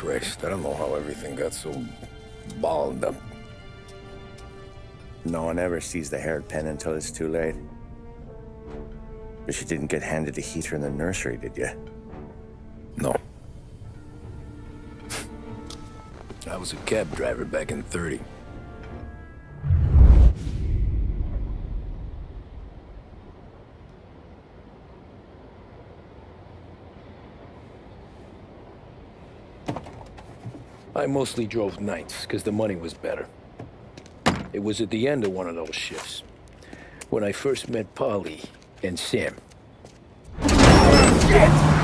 Christ, I don't know how everything got so balled up. No one ever sees the hairpin until it's too late. But you didn't get handed a heater in the nursery, did you? No. I was a cab driver back in 30. I mostly drove nights, because the money was better. It was at the end of one of those shifts, when I first met Polly and Sam. Son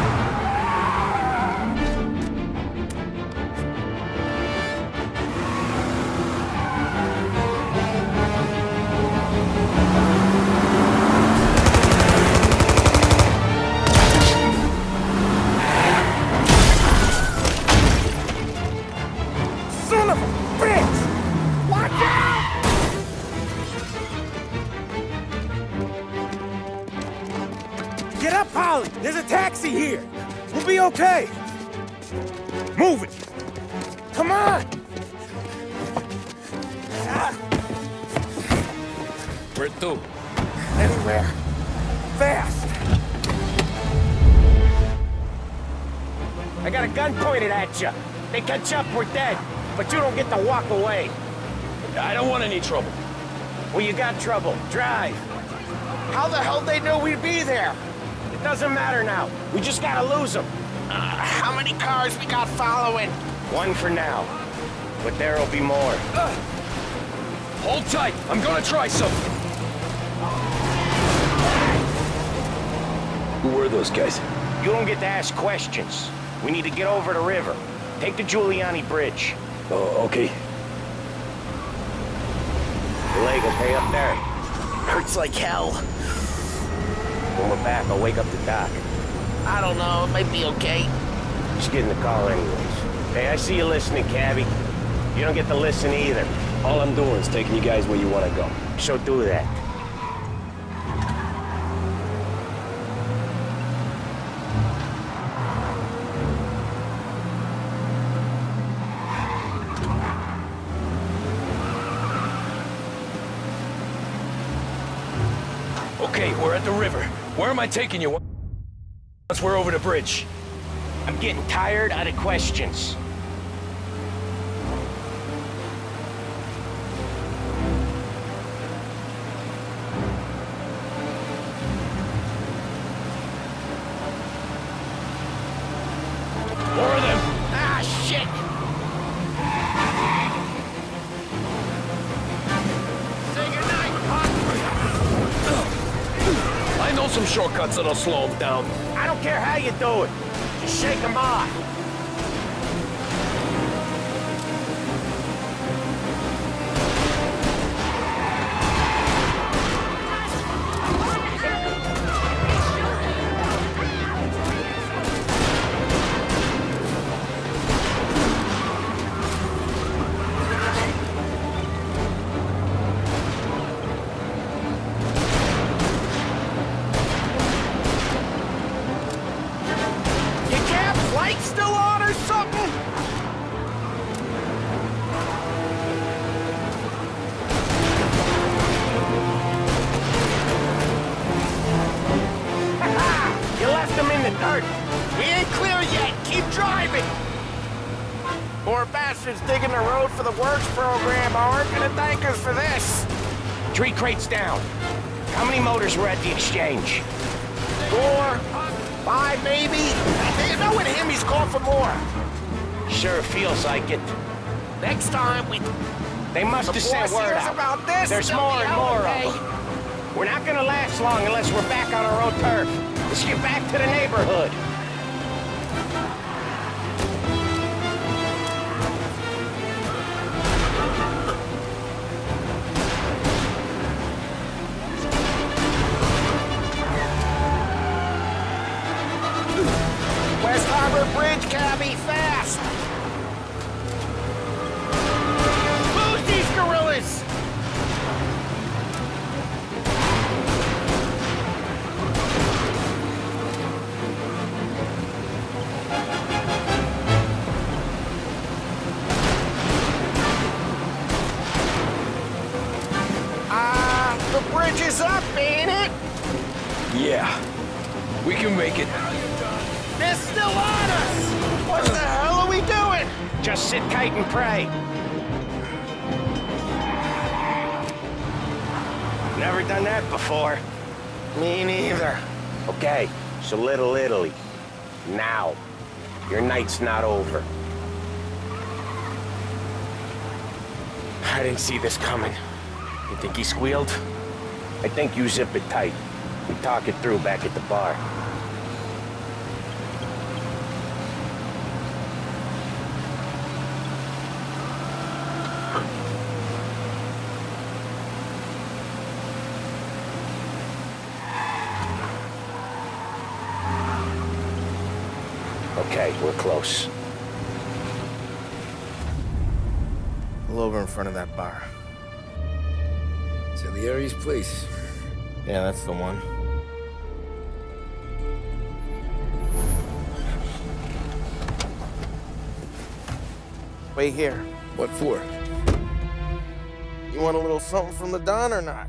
They catch up, we're dead. But you don't get to walk away. I don't want any trouble. Well, you got trouble. Drive. How the hell they know we'd be there? It doesn't matter now. We just gotta lose them. Uh, how many cars we got following? One for now. But there'll be more. Hold tight. I'm gonna try something. Who were those guys? You don't get to ask questions. We need to get over the river. Take the Giuliano Bridge. Oh, okay. The leg okay up there? Hurts like hell. When we're back, I'll wake up the doc. I don't know, it might be okay. Just get in the car anyways. Hey, I see you listening, Cabby. You don't get to listen either. All I'm doing is taking you guys where you want to go. So do that. Okay, we're at the river. Am taking you once we're over the bridge? I'm getting tired out of questions. Slow them down. I don't care how you do it. Just shake them off. Exchange? Four, five maybe? Know with him he's called for more. Sure feels like it. Next time we... They must The have sent word out. about this, There's more and more of of them. We're not gonna last long unless we're back on our own turf. Let's get back to the neighborhood. Didn't see this coming. You think he squealed? I think you zip it tight. We talk it through back at the bar. Okay, we're close. Pull over in front of that bar. Salieri's place. Yeah, that's the one. Wait here. What for? You want a little something from the Don or not?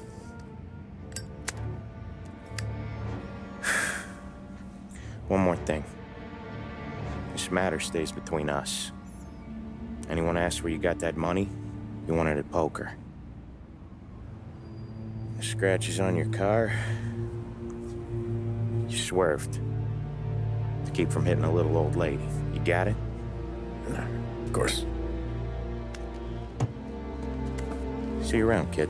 One more thing. This matter stays between us. Anyone asks where you got that money, you wanted it at poker. The scratches on your car, you swerved. To keep from hitting a little old lady. You got it? Of course. See you around, kid.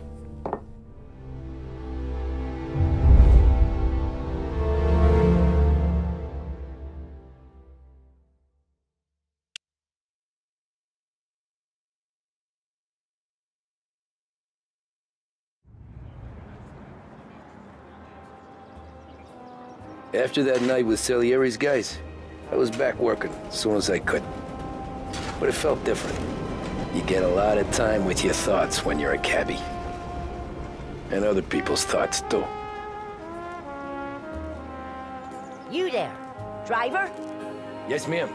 After that night with Salieri's guys, I was back working as soon as I could. But it felt different. You get a lot of time with your thoughts when you're a cabbie. And other people's thoughts, too. You there, driver? Yes, ma'am.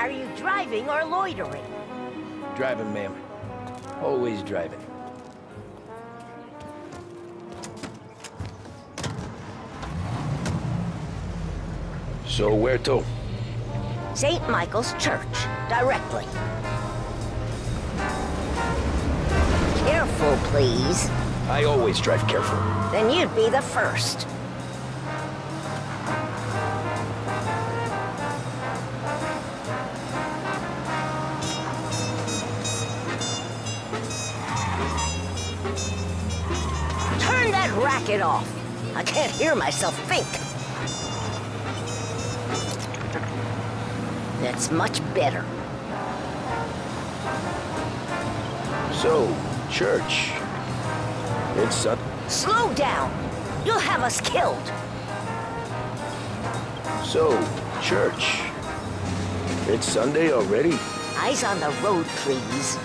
Are you driving or loitering? Driving, ma'am. Always driving. So where to? St. Michael's Church, directly. Careful, please. I always drive careful. Then you'd be the first. Turn that racket off. I can't hear myself think. That's much better. So, church. It's Sun. Slow down. You'll have us killed. So, church. It's Sunday already? Eyes on the road, please.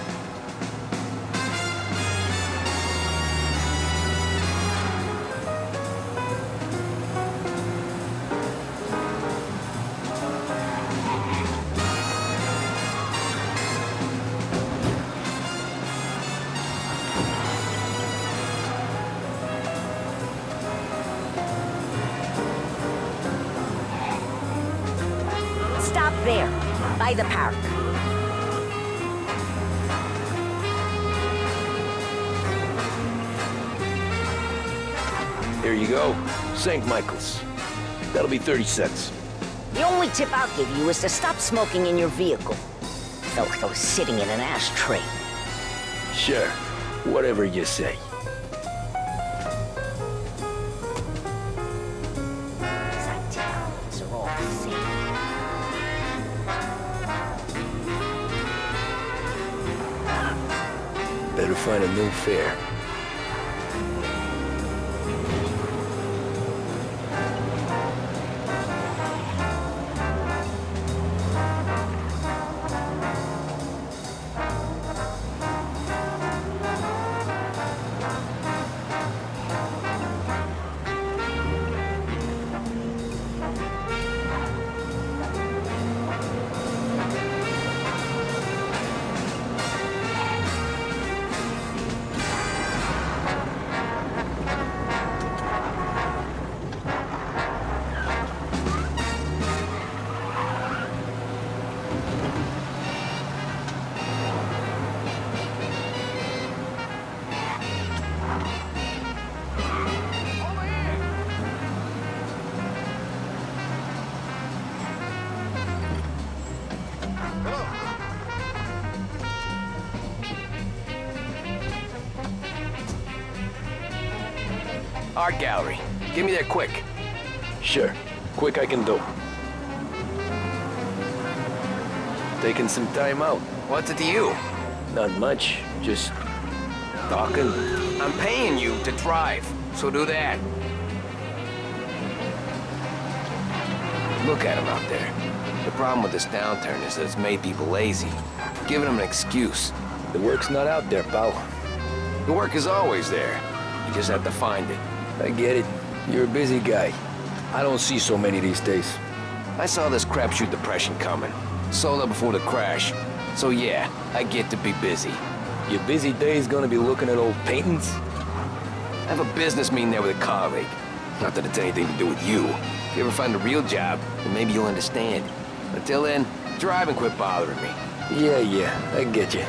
By the park. Here you go. St. Michael's. That'll be 30 cents. The only tip I'll give you is to stop smoking in your vehicle. Felt like I was sitting in an ashtray. Sure. Whatever you say. New fare. Time out. What's it to you? Not much. Just talking. I'm paying you to drive, so do that. Look at him out there. The problem with this downturn is that it's made people lazy, giving them an excuse. The work's not out there, pal. The work is always there. You just have to find it. I get it. You're a busy guy. I don't see so many these days. I saw this crapshoot depression coming. Sold up before the crash. So yeah, I get to be busy. Your busy day's gonna be looking at old paintings? I have a business meeting there with a colleague. Not that it's anything to do with you. If you ever find a real job, then maybe you'll understand. Until then, drive and quit bothering me. Yeah, yeah, I get you.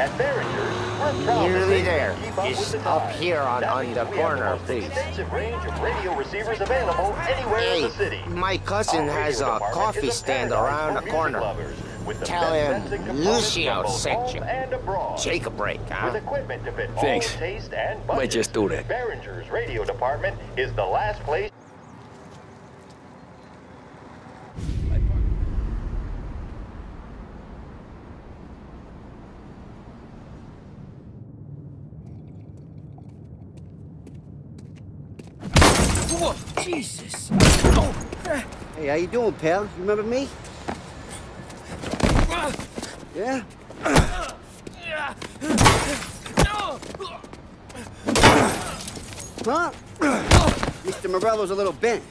At Behringer's, we're proud Nearly say there. we keep up with Just the up times. here on- That on the corner, the please. extensive range of radio receivers available anywhere in Hey, the city. my cousin Our has a coffee stand around the corner. lovers, with the Tell him Lucio from sent you. and abroad. Take a break, With huh? equipment to fit Thanks. all taste and Might budgets, just do that. Behringer's radio department is the last place Jesus! Hey, how you doing, pal? You remember me? Yeah? Huh? Mr. Morello's a little bent.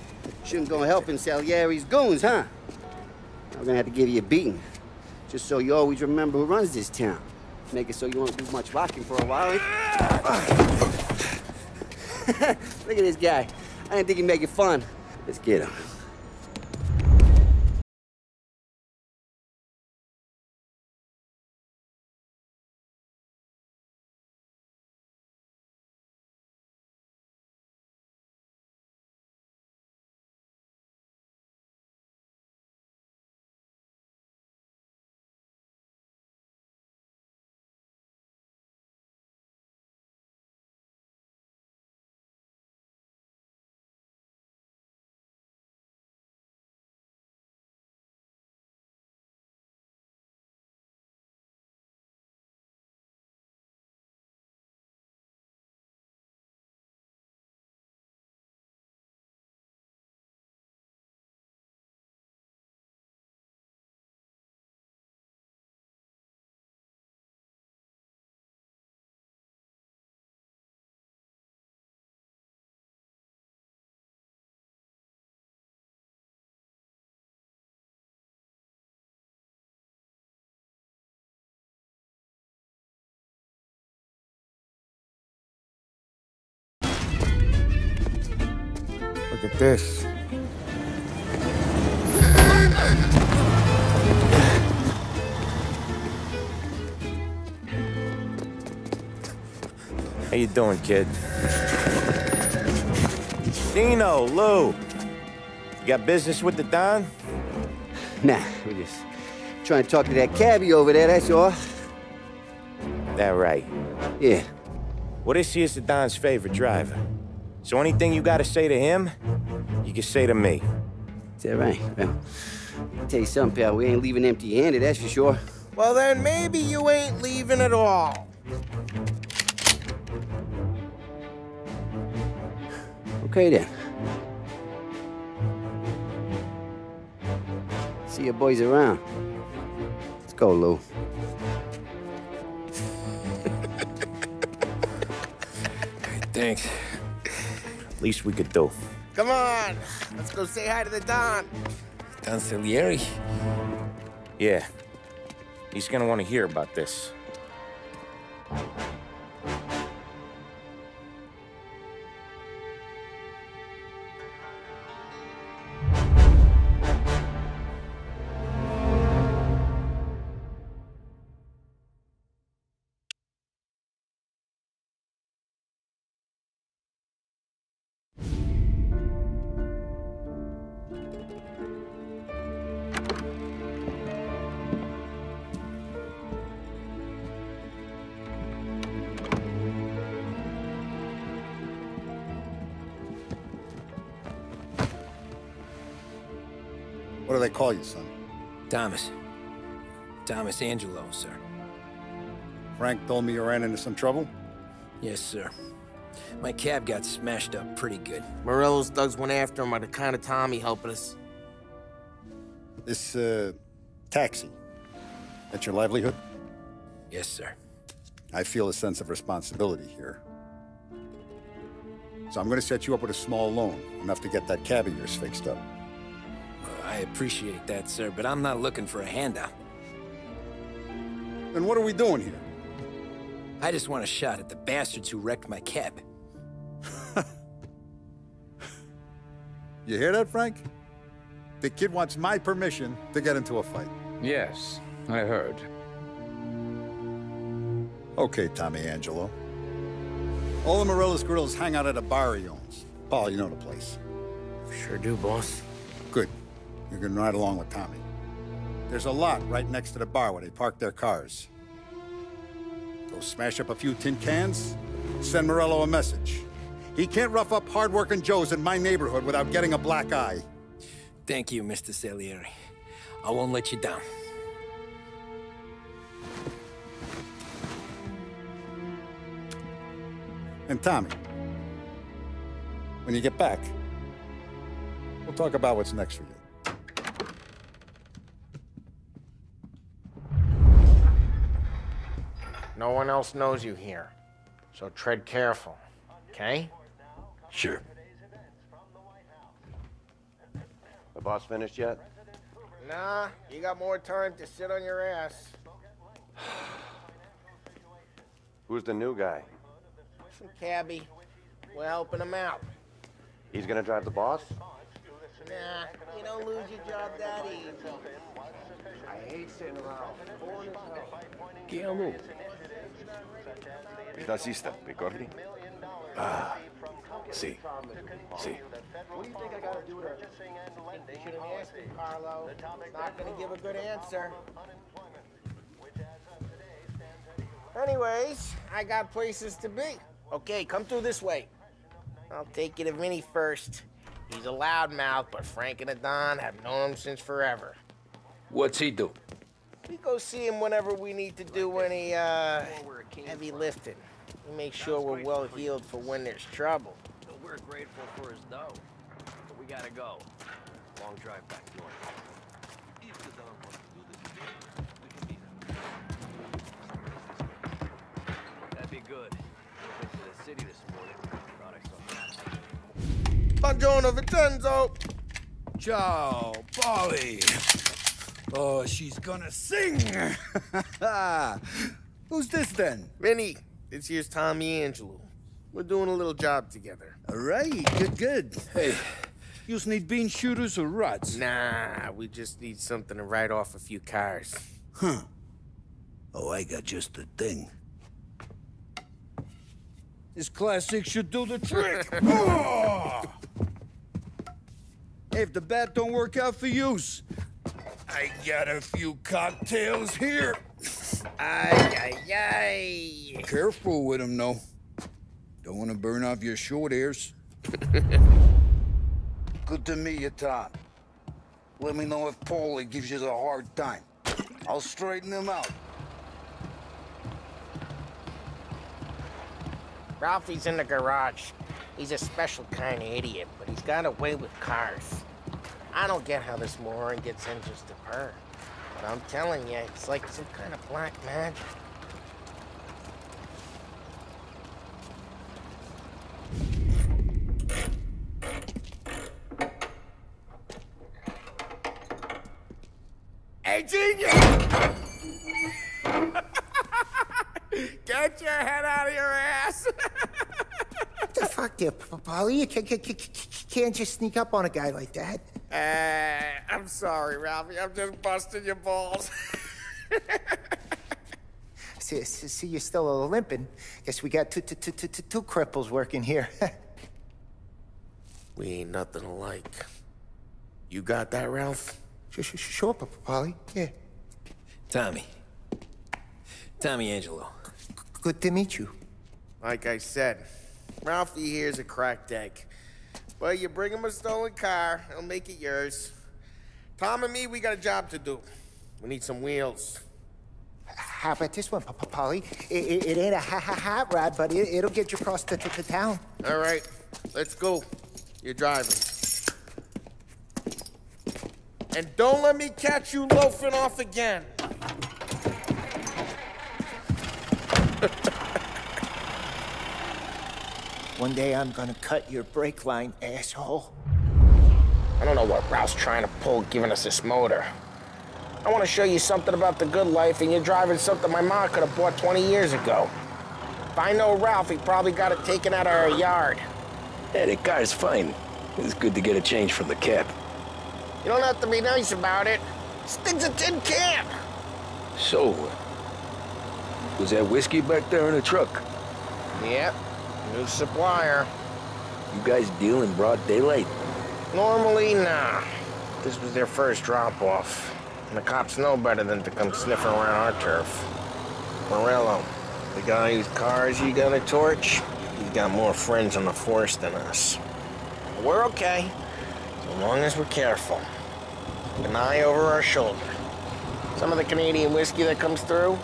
Shouldn't go helping Salieri's goons, huh? I'm gonna have to give you a beating. Just so you always remember who runs this town. Make it so you won't do much rocking for a while. eh? Look at this guy. I didn't think he'd make it fun. Let's get him. This. How you doing, kid? Dino, Lou. You got business with the Don? Nah, we're just trying to talk to that cabbie over there, that's all. That right. Yeah. What is he is the Don's favorite driver? So anything you gotta say to him, you can say to me. Is that right? Well, I'll tell you something, pal. We ain't leaving empty-handed, that's for sure. Well, then maybe you ain't leaving at all. Okay, then. See your boys around. Let's go, Lou. Thanks. Least we could do. Come on, let's go say hi to the Don. Don Yeah. He's gonna want to hear about this. Call you, son? Thomas. Thomas Angelo, sir. Frank told me you ran into some trouble? Yes, sir. My cab got smashed up pretty good. Morello's thugs went after him on account of Tommy helping us. This, uh, taxi. That's your livelihood? Yes, sir. I feel a sense of responsibility here. So I'm gonna set you up with a small loan, enough to get that cab of yours fixed up. I appreciate that, sir, but I'm not looking for a handout. Then what are we doing here? I just want a shot at the bastards who wrecked my cab. You hear that, Frank? The kid wants my permission to get into a fight. Yes, I heard. Okay, Tommy Angelo. All the Morello's girls hang out at a bar he owns. Paul, you know the place. Sure do, boss. Good. You can ride along with Tommy. There's a lot right next to the bar where they park their cars. Go smash up a few tin cans, send Morello a message. He can't rough up hard-working Joes in my neighborhood without getting a black eye. Thank you, Mr. Salieri. I won't let you down. And Tommy, when you get back, we'll talk about what's next for you. No one else knows you here. So tread careful, okay? Sure. The boss finished yet? Nah, you got more time to sit on your ass. Who's the new guy? Some cabbie. We're helping him out. He's gonna drive the boss? Nah, you don't lose your job that easy. I hate sitting around. Boring as hell. Guillermo. Nazista, ricordi? Ah, sì, sì. What do you think I gotta do to her? You shouldn't ask him, Carlo. Not gonna give a good answer. Anyways, I got places to be. Okay, come through this way. I'll take you to Vinny first. He's a loudmouth, but Frank and the Don have known him since forever. What's he do? We go see him whenever we need to do any, uh, heavy lifting. We make sure we're well healed for when there's trouble. We're grateful for his dough. But we gotta go. Long drive back north. If the Don wants to do this again, we can meet him. That'd be good. Went to the city this morning. Products on Buongiorno, Vincenzo! Ciao, Paulie. Oh, she's gonna sing. Who's this then? Vinny, this here's Tommy Angelo. We're doing a little job together. All right, good, good. Hey, you just need bean shooters or rods? Nah, we just need something to write off a few cars. Huh. Oh, I got just the thing. This classic should do the trick. oh! Hey, if the bat don't work out for use, I got a few cocktails here. Ay, ay, ay. Careful with them, though. Don't want to burn off your short hairs. Good to meet you, Tom. Let me know if Paulie gives you the hard time. I'll straighten him out. Ralphie's in the garage. He's a special kind of idiot, but he's got a way with cars. I don't get how this moron gets engines to purr. But I'm telling you, it's like some kind of black magic. Hey, genius! Get your head out of your ass! What the fuck there, P- Paulie? You ca- ca- ca- ca- can't just sneak up on a guy like that. Uh, I'm sorry, Ralphie. I'm just busting your balls. See, see, see you're still a limping. Guess we got two, two, two, two, two, two cripples working here. we ain't nothing alike. You got that, Ralph? Sure, sure, sure, P- Paulie. Yeah. Tommy. Tommy Angelo. Good to meet you. Like I said, Ralphie here's a cracked egg. Well, you bring him a stolen car, he'll make it yours. Tom and me, we got a job to do. We need some wheels. How about this one, P- P- Paulie? It, it, it ain't a ha ha hot rod, but it, it'll get you across the town. All right, let's go. You're driving. And don't let me catch you loafing off again. One day I'm gonna cut your brake line, asshole. I don't know what Ralph's trying to pull giving us this motor. I want to show you something about the good life, and you're driving something my mom could have bought 20 years ago. If I know Ralph, he probably got it taken out of our yard. Yeah, the car's fine. It's good to get a change from the cab. You don't have to be nice about it. This thing's a tin can. So, was that whiskey back there in the truck? Yep, new supplier. You guys deal in broad daylight? Normally, nah. This was their first drop-off. And the cops know better than to come sniffing around our turf. Morello, the guy whose cars you got a torch, he's got more friends on the force than us. But we're okay, so long as we're careful. An eye over our shoulder. Some of the Canadian whiskey that comes through,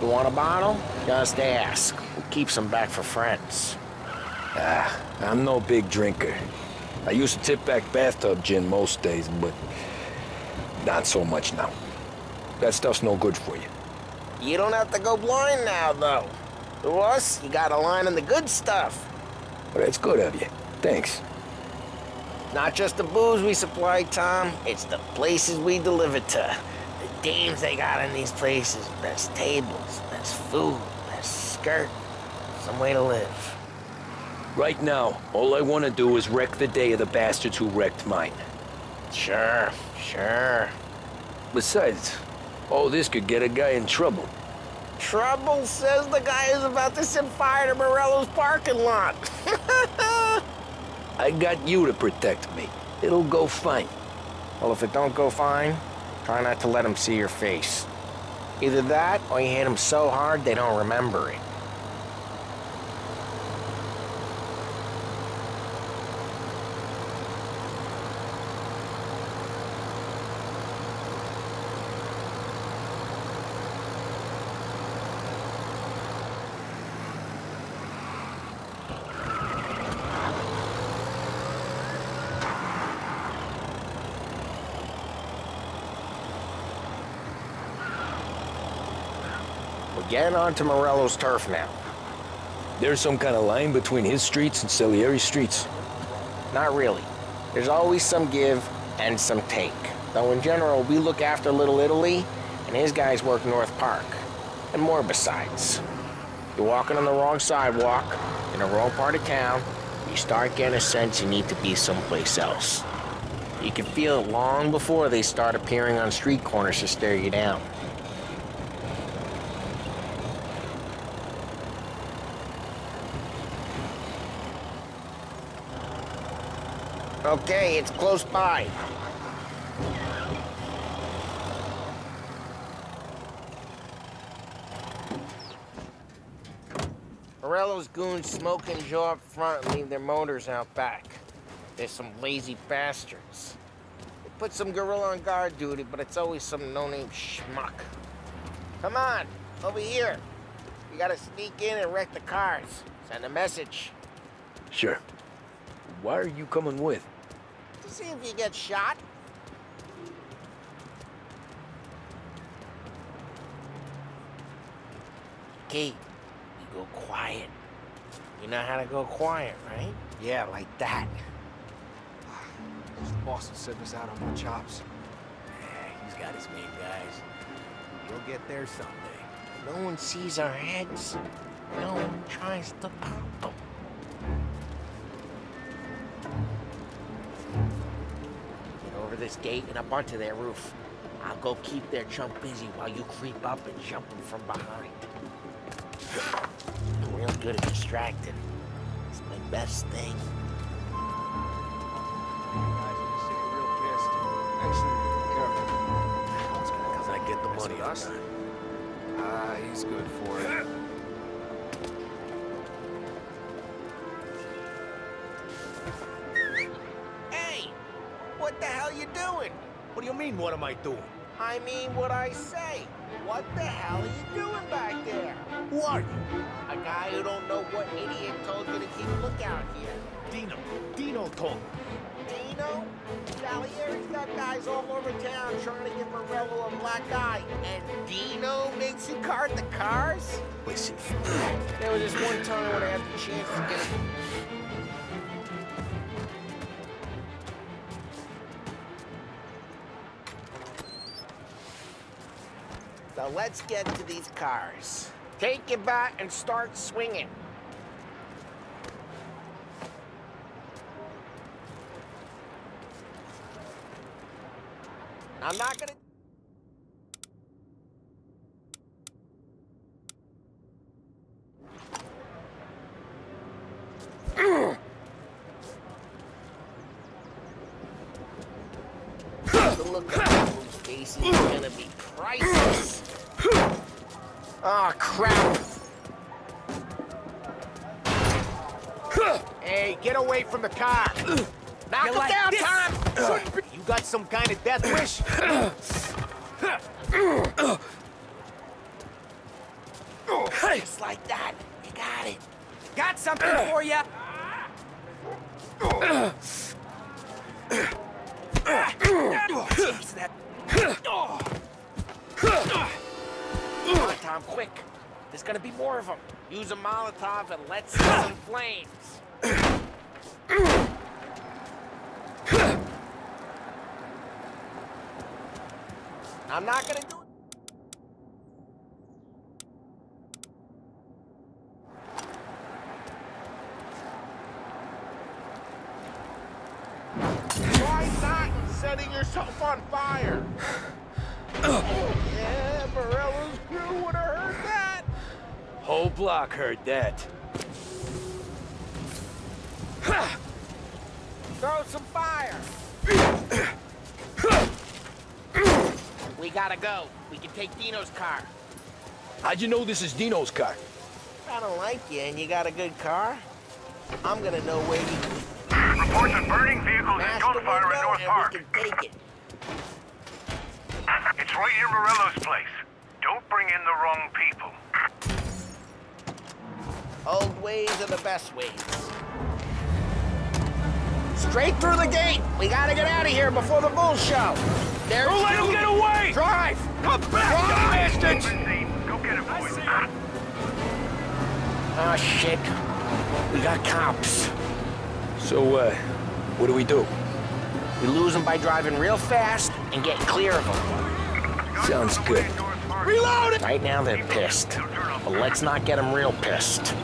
you want a bottle? Just ask. We'll keep some back for friends. Ah, I'm no big drinker. I used to tip back bathtub gin most days, but not so much now. That stuff's no good for you. You don't have to go blind now, though. To us, you got a line on the good stuff. Well, that's good of you. Thanks. Not just the booze we supply, Tom. It's the places we deliver to. The dames they got in these places. Best tables, best food, best skirt. Some way to live. Right now, all I want to do is wreck the day of the bastards who wrecked mine. Sure, sure. Besides, all this could get a guy in trouble. Trouble says the guy is about to set fire to Morello's parking lot. I got you to protect me. It'll go fine. well, if it don't go fine, try not to let him see your face. Either that, or you hit him so hard they don't remember it. We're getting onto Morello's turf now. There's some kind of line between his streets and Salieri's streets. Not really. There's always some give and some take. Though in general, we look after Little Italy, and his guys work North Park. And more besides. You're walking on the wrong sidewalk, in the wrong part of town, you start getting a sense you need to be someplace else. You can feel it long before they start appearing on street corners to stare you down. Okay, it's close by. Morello's goons smoke and jaw up front and leave their motors out back. They're some lazy bastards. They put some gorilla on guard duty, but it's always some no-name schmuck. Come on, over here. You gotta sneak in and wreck the cars. Send a message. Sure. Why are you coming with? To see if you get shot. Kate, you go quiet. You know how to go quiet, right? Yeah, like that. Boston sent us out on my chops. Eh, he's got his main guys. You'll get there someday. No one sees our heads. No one tries to pop them. Over this gate and up onto their roof. I'll go keep their chump busy while you creep up and jump them from behind. I'm real good at distracting. It's my best thing. Because I get the money on time. Ah, he's good for it. What the hell you doing? What do you mean, what am I doing? I mean what I say. What the hell are you doing back there? Who are you? A guy who don't know what idiot told you to keep a lookout here. Dino. Dino told me. Dino? Salieri's got guys all over town trying to give Morello a black eye. And Dino makes you cart the cars? Listen, There was this one time when I had the chance to get Now let's get to these cars. Take your bat and start swinging. I'm not gonna... The look on those faces gonna be priceless. Oh, ah, crap. Hey, get away from the car! Knock him like down, this? Tom! Uh. You got some kind of death wish? Just like that. You got it. Got something for you! Come on, Molotov, quick! There's gonna be more of them. Use a Molotov and let's set some flames. I'm not gonna do block heard that. Throw some fire. we gotta go. We can take Dino's car. How'd you know this is Dino's car? I don't like you and you got a good car. I'm gonna know where you Reports of burning vehicles and smash the gunfire in North and Park. we can take it. It's right near Morello's place. Don't bring in the wrong people. Old ways are the best ways. Straight through the gate. We gotta get out of here before the bulls show. There's Don't let him get away! Drive! Come back, Drive! bastards! Go get him, boys. Oh, shit. We got cops. So, uh, what do we do? We lose them by driving real fast and get clear of them. Sounds good. Reload it! Right now they're pissed. But let's not get them real pissed.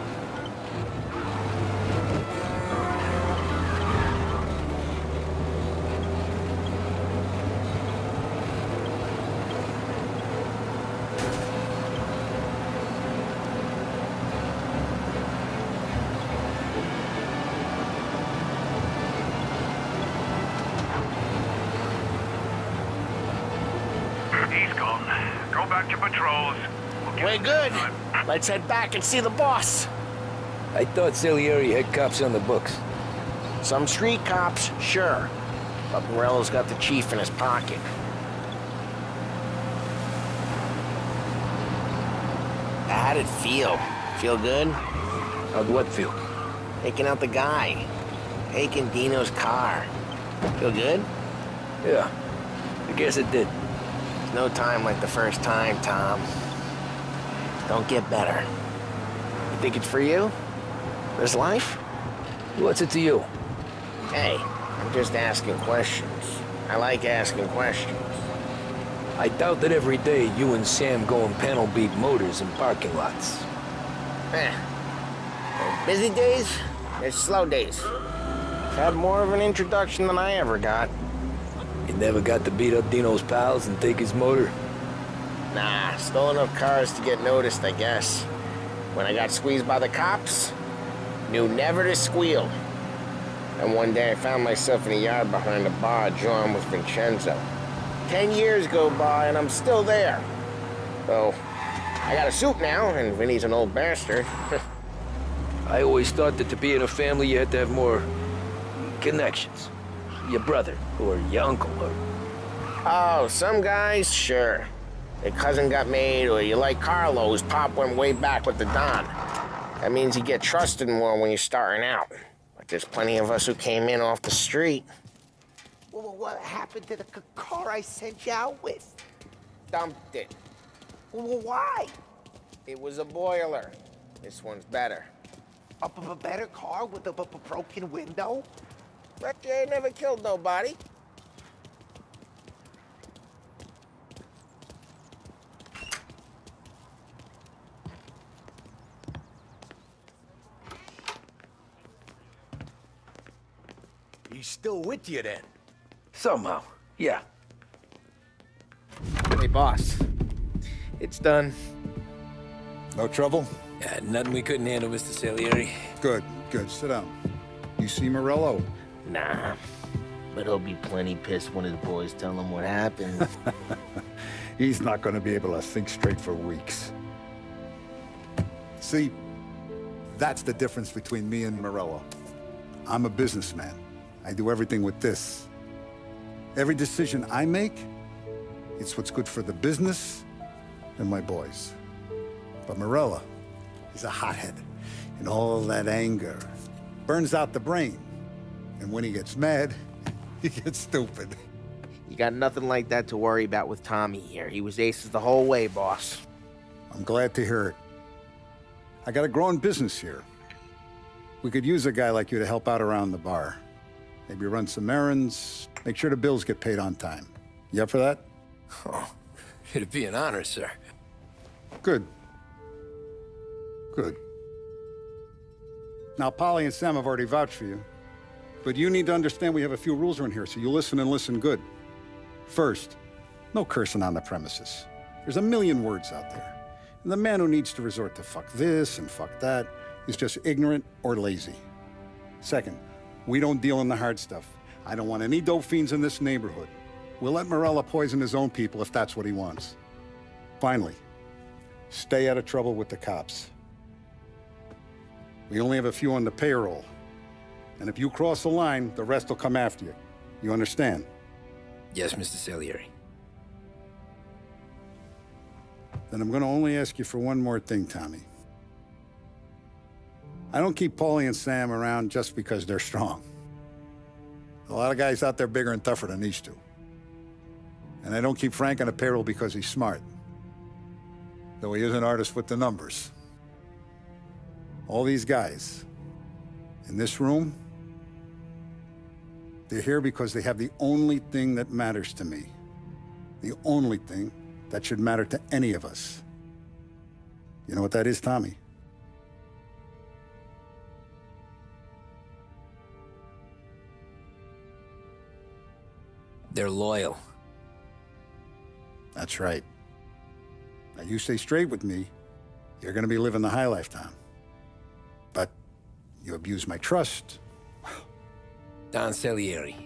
Let's head back and see the boss. I thought Salieri had cops on the books. Some street cops, sure. But Morello's got the chief in his pocket. How'd it feel? Feel good? How'd what feel? Taking out the guy. Taking Dino's car. Feel good? Yeah, I guess it did. There's no time like the first time, Tom. Don't get better. You think it's for you? This life? What's it to you? Hey, I'm just asking questions. I like asking questions. I doubt that every day you and Sam go and panel beat motors in parking lots. Eh. There's busy days, there's slow days. Had more of an introduction than I ever got. You never got to beat up Dino's pals and take his motor? Nah, stole enough cars to get noticed, I guess. When I got squeezed by the cops, knew never to squeal. And one day I found myself in a yard behind a bar drawn with Vincenzo. Ten years go by and I'm still there. So, I got a suit now, and Vinny's an old bastard. I always thought that to be in a family you had to have more connections. Your brother, or your uncle, or... Oh, some guys, sure. Their cousin got made, or you like Carlos, Pop went way back with the Don. That means you get trusted more when you're starting out. But there's plenty of us who came in off the street. Well, what happened to the car I sent you out with? Dumped it. Well, why? It was a boiler. This one's better. A, b- better car with a b- broken window? You ain't never killed nobody. He's still with you then? Somehow, yeah. Hey, boss. It's done. No trouble? Yeah, nothing we couldn't handle, Mr. Salieri. Good, good. Sit down. You see Morello? Nah. But he'll be plenty pissed when his boys tell him what happened. He's not going to be able to think straight for weeks. See, that's the difference between me and Morello. I'm a businessman. I do everything with this. Every decision I make, it's what's good for the business and my boys. But Morello, is a hothead. And all that anger burns out the brain. And when he gets mad, he gets stupid. you got nothing like that to worry about with Tommy here. He was aces the whole way, boss. I'm glad to hear it. I got a growing business here. We could use a guy like you to help out around the bar. Maybe run some errands, make sure the bills get paid on time. You up for that? Oh, It'd be an honor, sir. Good. Good. Now, Paulie and Sam have already vouched for you. But you need to understand we have a few rules around here, so you listen and listen good. First, no cursing on the premises. There's a million words out there. And the man who needs to resort to fuck this and fuck that is just ignorant or lazy. Second, we don't deal in the hard stuff. I don't want any dope fiends in this neighborhood. We'll let Morello poison his own people if that's what he wants. Finally, stay out of trouble with the cops. We only have a few on the payroll. And if you cross the line, the rest will come after you. You understand? Yes, Mr. Salieri. Then I'm gonna only ask you for one more thing, Tommy. I don't keep Paulie and Sam around just because they're strong. A lot of guys out there bigger and tougher than these two. And I don't keep Frank on the payroll because he's smart. Though he is an artist with the numbers. All these guys in this room, they're here because they have the only thing that matters to me. The only thing that should matter to any of us. You know what that is, Tommy? They're loyal. That's right. Now, you stay straight with me, you're gonna be living the high life, lifetime. But you abuse my trust. Don Salieri,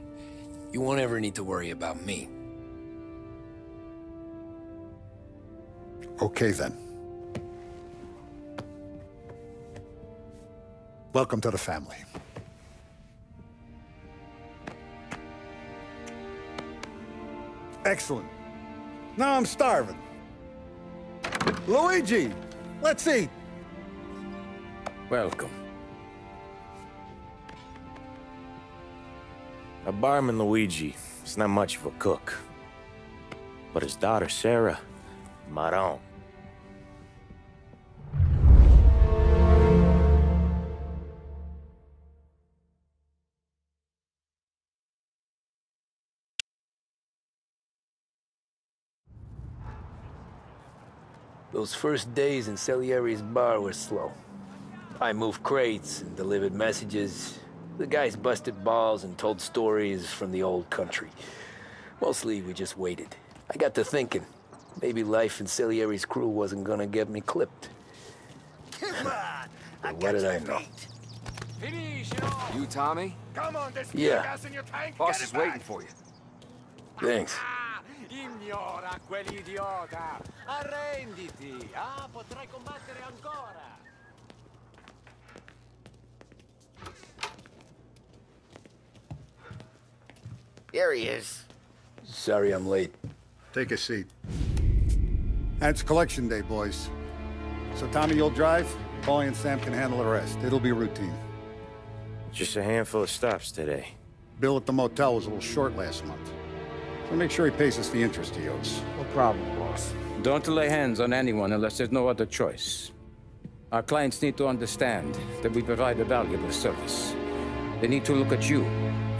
you won't ever need to worry about me. Okay, then. Welcome to the family. Excellent. Now I'm starving. Luigi, let's eat. Welcome. A barman Luigi is not much of a cook. But his daughter Sarah, Maron. Those first days in Salieri's bar were slow. I moved crates and delivered messages. The guys busted balls and told stories from the old country. Mostly, we just waited. I got to thinking, maybe life in Salieri's crew wasn't gonna get me clipped. Come on! But what did I know? You, Tommy? Come on, there's Yeah. gas in your tank. Boss is back. waiting for you. Thanks. Ignora quell'idiota. Arrenditi. Ah, potrai combattere ancora. Here he is. Sorry I'm late. Take a seat. And it's collection day, boys. So Tommy, you'll drive. Paulie and Sam can handle the rest. It'll be routine. Just a handful of stops today. Bill at the motel was a little short last month. So make sure he pays us the interest he owes. No problem, boss. Don't lay hands on anyone unless there's no other choice. Our clients need to understand that we provide a valuable service. They need to look at you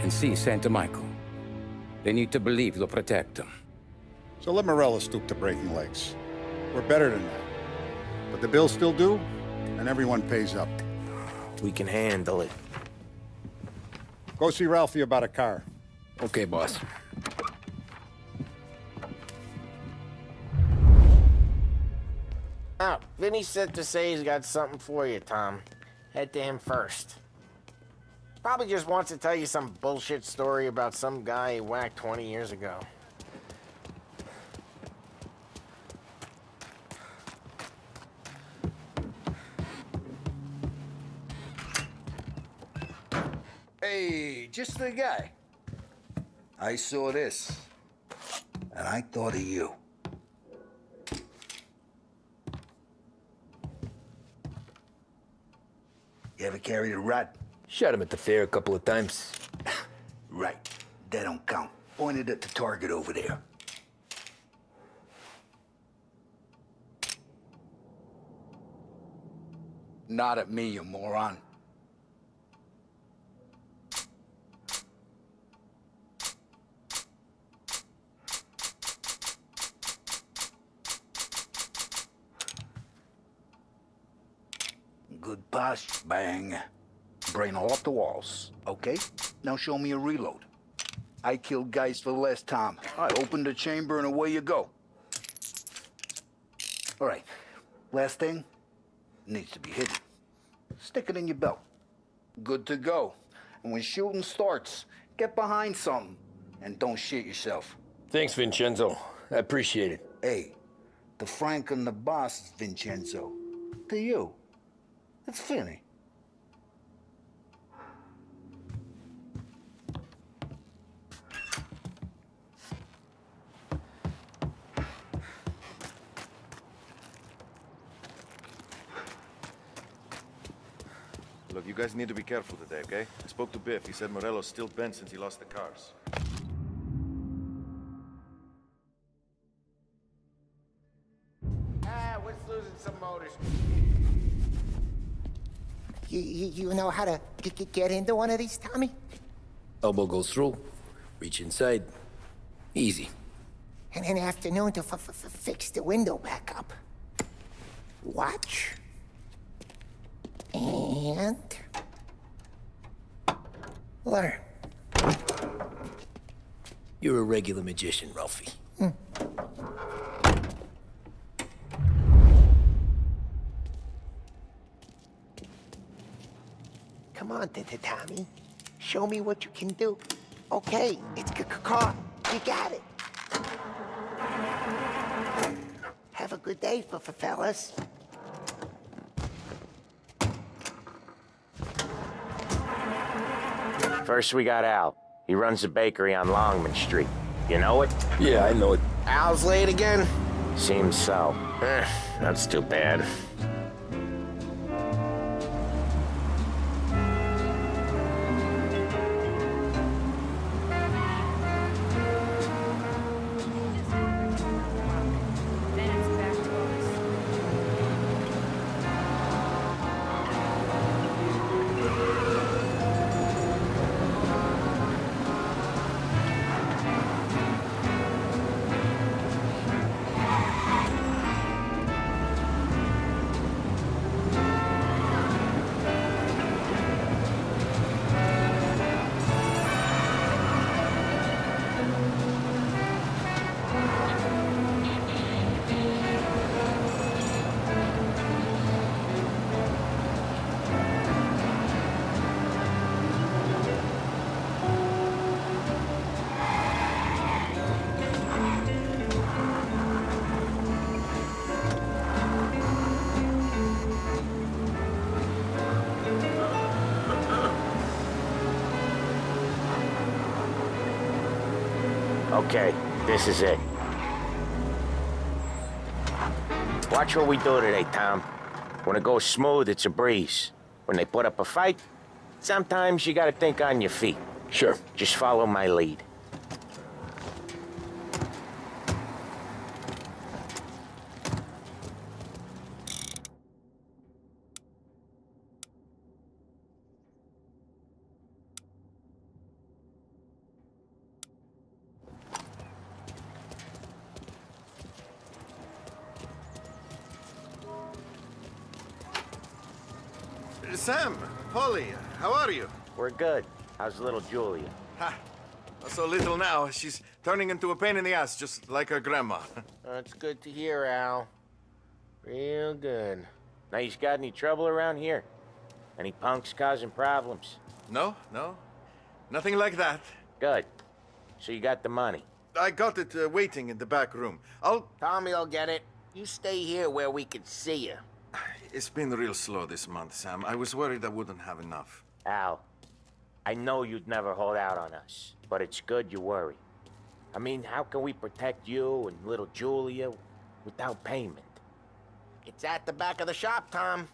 and see Santa Michael. They need to believe you'll protect them. So let Morello stoop to breaking legs. We're better than that. But the bill's still due, and everyone pays up. We can handle it. Go see Ralphie about a car. Okay, boss. Oh, Vinny said to say he's got something for you, Tom. Head to him first. Probably just wants to tell you some bullshit story about some guy he whacked 20 years ago. Hey, just the guy. I saw this, and I thought of you. You ever carried a rod? Shot him at the fair a couple of times. Right. That don't count. Pointed at the target over there. Not at me, you moron. Good pass. Bang. Brain all up the walls. Okay? Now show me a reload. I killed guys for the last time. I open the chamber and away you go. All right. Last thing needs to be hidden. Stick it in your belt. Good to go. And when shooting starts, get behind something and don't shit yourself. Thanks, Vincenzo. I appreciate it. Hey, the Frank and the boss is Vincenzo. To you, it's Vinny. Look, you guys need to be careful today, okay? I spoke to Biff. He said Morello's still bent since he lost the cars. Ah, we're losing some motors. You, you, know how to get, into one of these, Tommy? Elbow goes through. Reach inside. Easy. And an afternoon to fix the window back up. Watch. And... Learn. You're a regular magician, Ralphie. Hmm. Come on, T- T- Tommy. Show me what you can do. Okay, it's c- c- caught. You got it. Have a good day, f- f- fellas. First, we got Al. He runs a bakery on Longman Street. You know it? Yeah, I know it. Al's late again? Seems so. Eh, that's too bad. This is it. Watch what we do today, Tom. When it goes smooth, it's a breeze. When they put up a fight, sometimes you gotta think on your feet. Sure. Just follow my lead. Sam, Paulie, how are you? We're good. How's little Julia? Ha! So little now, she's turning into a pain in the ass, just like her grandma. That's good to hear, Al. Real good. Now, you got any trouble around here? Any punks causing problems? No, no. Nothing like that. Good. So you got the money? I got it uh, waiting in the back room. I'll... Tommy will get it. You stay here where we can see you. It's been real slow this month, Sam. I was worried I wouldn't have enough. Al, I know you'd never hold out on us, but it's good you worry. I mean, how can we protect you and little Julia without payment? It's at the back of the shop, Tom.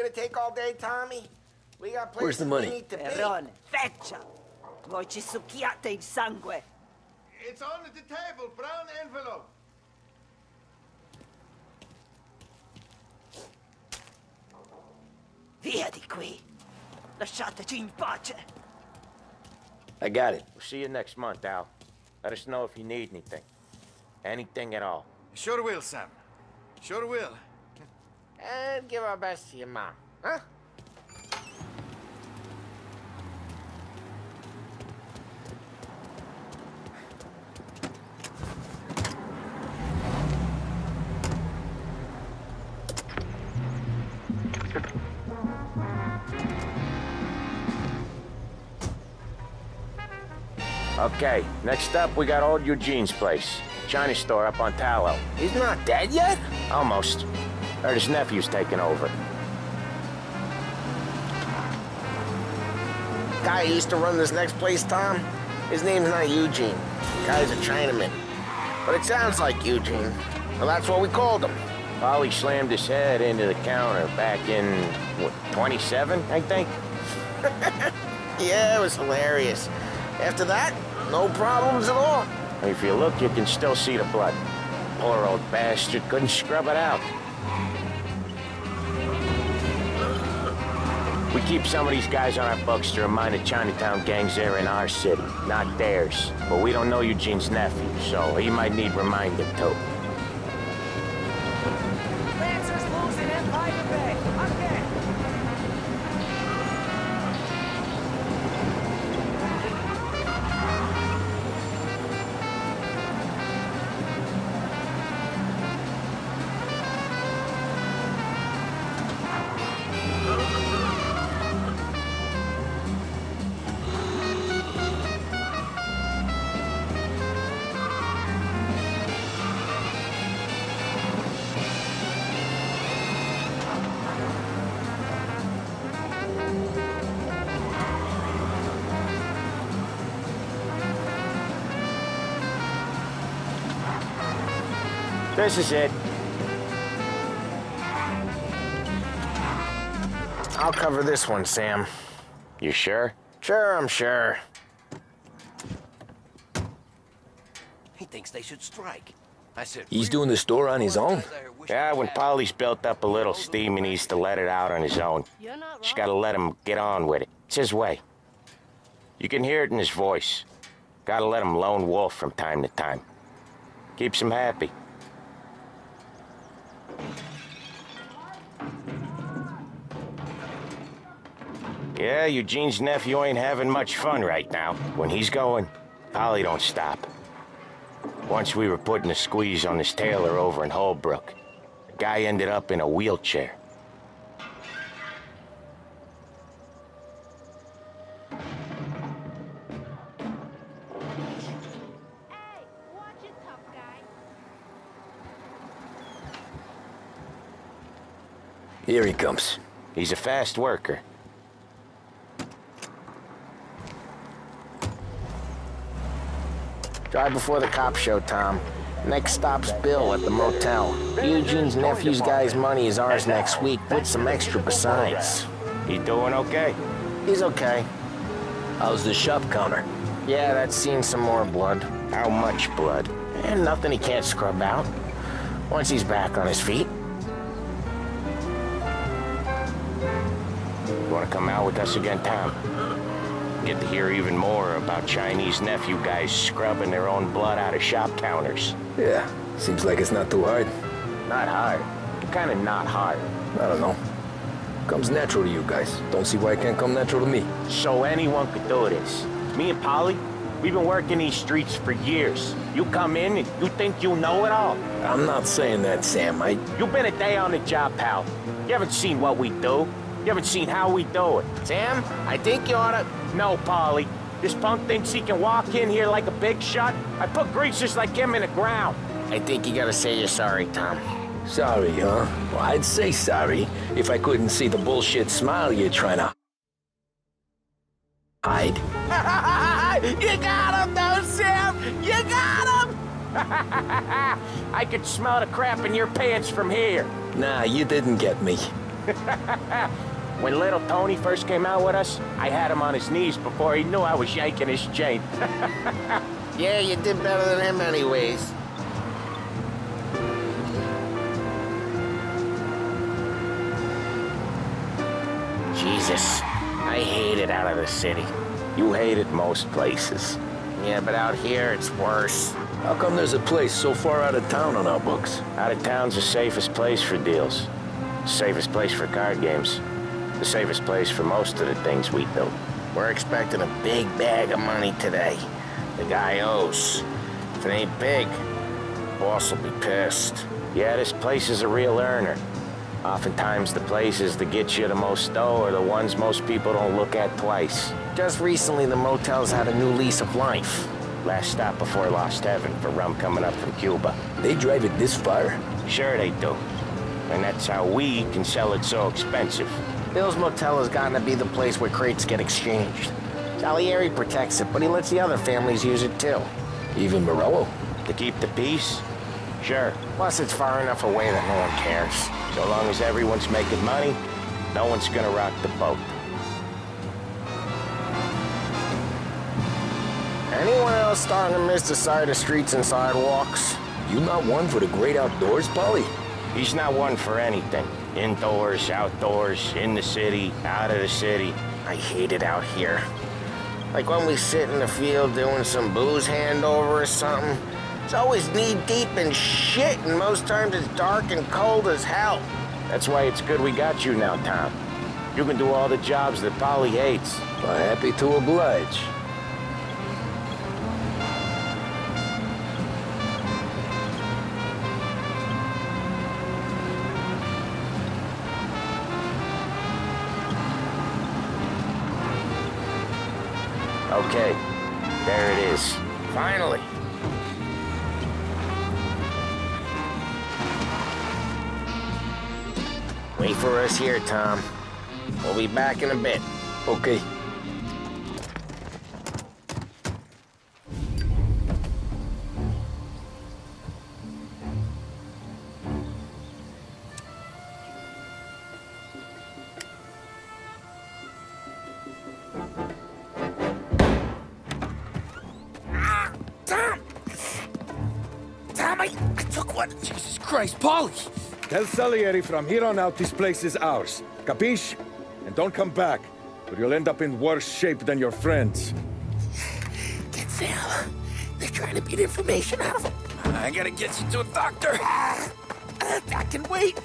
You gonna take all day, Tommy? We got places Where's the we money? need to be. Perrone, feccia! Voi ci succhiate il sangue! It's on the table, brown envelope. Via di qui! Lasciateci in pace. I got it. We'll see you next month, Al. Let us know if you need anything. Anything at all. Sure will, Sam. Sure will. And give our best to your mom, huh? Okay, next up, we got old Eugene's place. China store up on Tallow. He's not dead yet? Almost. Heard his nephew's taking over. Guy used to run this next place, Tom? His name's not Eugene. Guy's a Chinaman. But it sounds like Eugene. Well, that's what we called him. Paulie slammed his head into the counter back in, what, 27, I think? Yeah, it was hilarious. After that, no problems at all. If you look, you can still see the blood. Poor old bastard couldn't scrub it out. We keep some of these guys on our books to remind the Chinatown gangs they're in our city, not theirs. But we don't know Eugene's nephew, so he might need reminding too. This is it. I'll cover this one, Sam. You sure? Sure, I'm sure. He thinks they should strike. I said, He's doing the store on his own? Yeah, when Paulie's built up a little steam, he needs to let it out on his own. Just gotta let him get on with it. It's his way. You can hear it in his voice. Gotta let him lone wolf from time to time. Keeps him happy. Yeah, Eugene's nephew ain't having much fun right now. When he's going, Paulie don't stop. Once we were putting a squeeze on this tailor over in Holbrook. The guy ended up in a wheelchair. Here he comes. He's a fast worker. Drive before the cops show, Tom. Next stop's Bill at the motel. Eugene's nephew's guy's money is ours next week, with some extra besides. He doing okay? He's okay. How's the shop counter? Yeah, that's seen some more blood. How much blood? And nothing he can't scrub out. Once he's back on his feet. You wanna come out with us again, Tom? Get to hear even more about Chinese nephew guys scrubbing their own blood out of shop counters. Yeah, seems like it's not too hard. Not hard. Kinda not hard. I don't know. Comes natural to you guys. Don't see why it can't come natural to me. So anyone could do this. Me and Paulie, we've been working these streets for years. You come in and you think you know it all. I'm not saying that, Sam. I... You've been a day on the job, pal. You haven't seen what we do. You haven't seen how we do it. Sam, I think you oughta... No, Paulie. This punk thinks he can walk in here like a big shot. I put greasers like him in the ground. I think you gotta say you're sorry, Tom. Sorry, huh? Well, I'd say sorry if I couldn't see the bullshit smile you're trying to hide. you got him, though, Sam! You got him! I could smell the crap in your pants from here. Nah, you didn't get me. when little Tony first came out with us, I had him on his knees before he knew I was yanking his chain. yeah, you did better than him anyways. Jesus. I hate it out of the city. You hate it most places. Yeah, but out here it's worse. How come there's a place so far out of town on our books? Out of town's the safest place for deals. Safest place for card games. The safest place for most of the things we do. We're expecting a big bag of money today. The guy owes. If it ain't big, the boss will be pissed. Yeah, this place is a real earner. Oftentimes the places that get you the most dough are the ones most people don't look at twice. Just recently the motel's had a new lease of life. Last stop before Lost Heaven for rum coming up from Cuba. They drive it this far? Sure they do. And that's how we can sell it so expensive. Bill's Motel has gotten to be the place where crates get exchanged. Salieri protects it, but he lets the other families use it too. Even Morello? To keep the peace? Sure. Plus, it's far enough away that no one cares. So long as everyone's making money, no one's gonna rock the boat. Anyone else starting to miss the side of streets and sidewalks? You not one for the great outdoors, Paulie? He's not one for anything. Indoors, outdoors, in the city, out of the city. I hate it out here. Like when we sit in the field doing some booze handover or something. It's always knee deep in shit, and most times it's dark and cold as hell. That's why it's good we got you now, Tom. You can do all the jobs that Paulie hates. Well, happy to oblige. For us here, Tom. We'll be back in a bit. Okay. Tell Salieri from here on out this place is ours. Capiche? And don't come back, or you'll end up in worse shape than your friends. Get Sam. They're trying to beat information out of him. I gotta get you to a doctor. Uh, I can wait.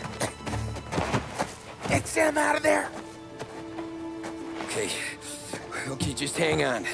Get Sam out of there. Okay. Okay, just hang on.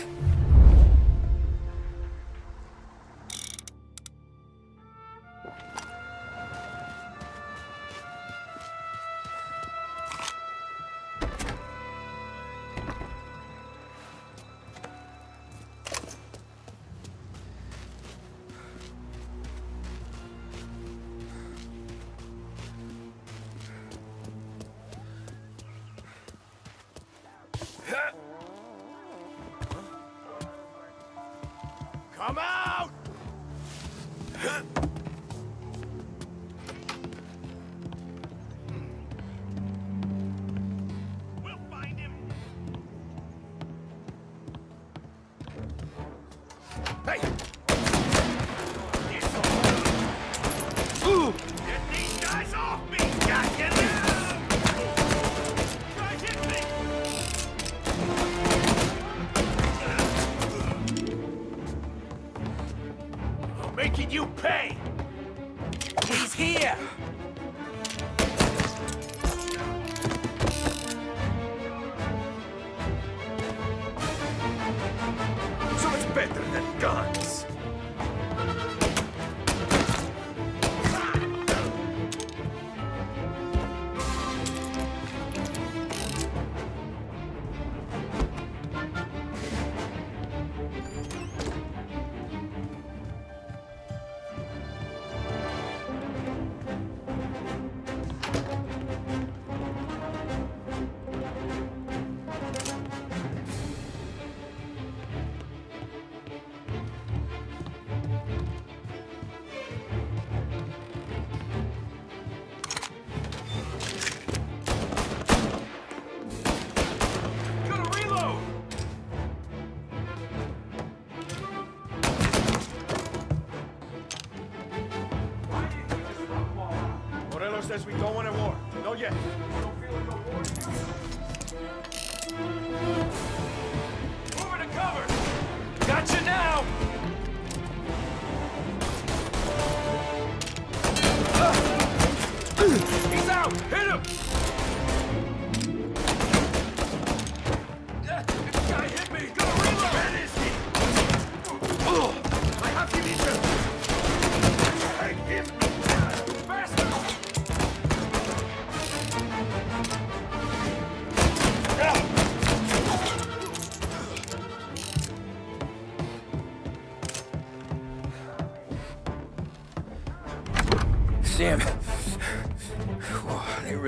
Morello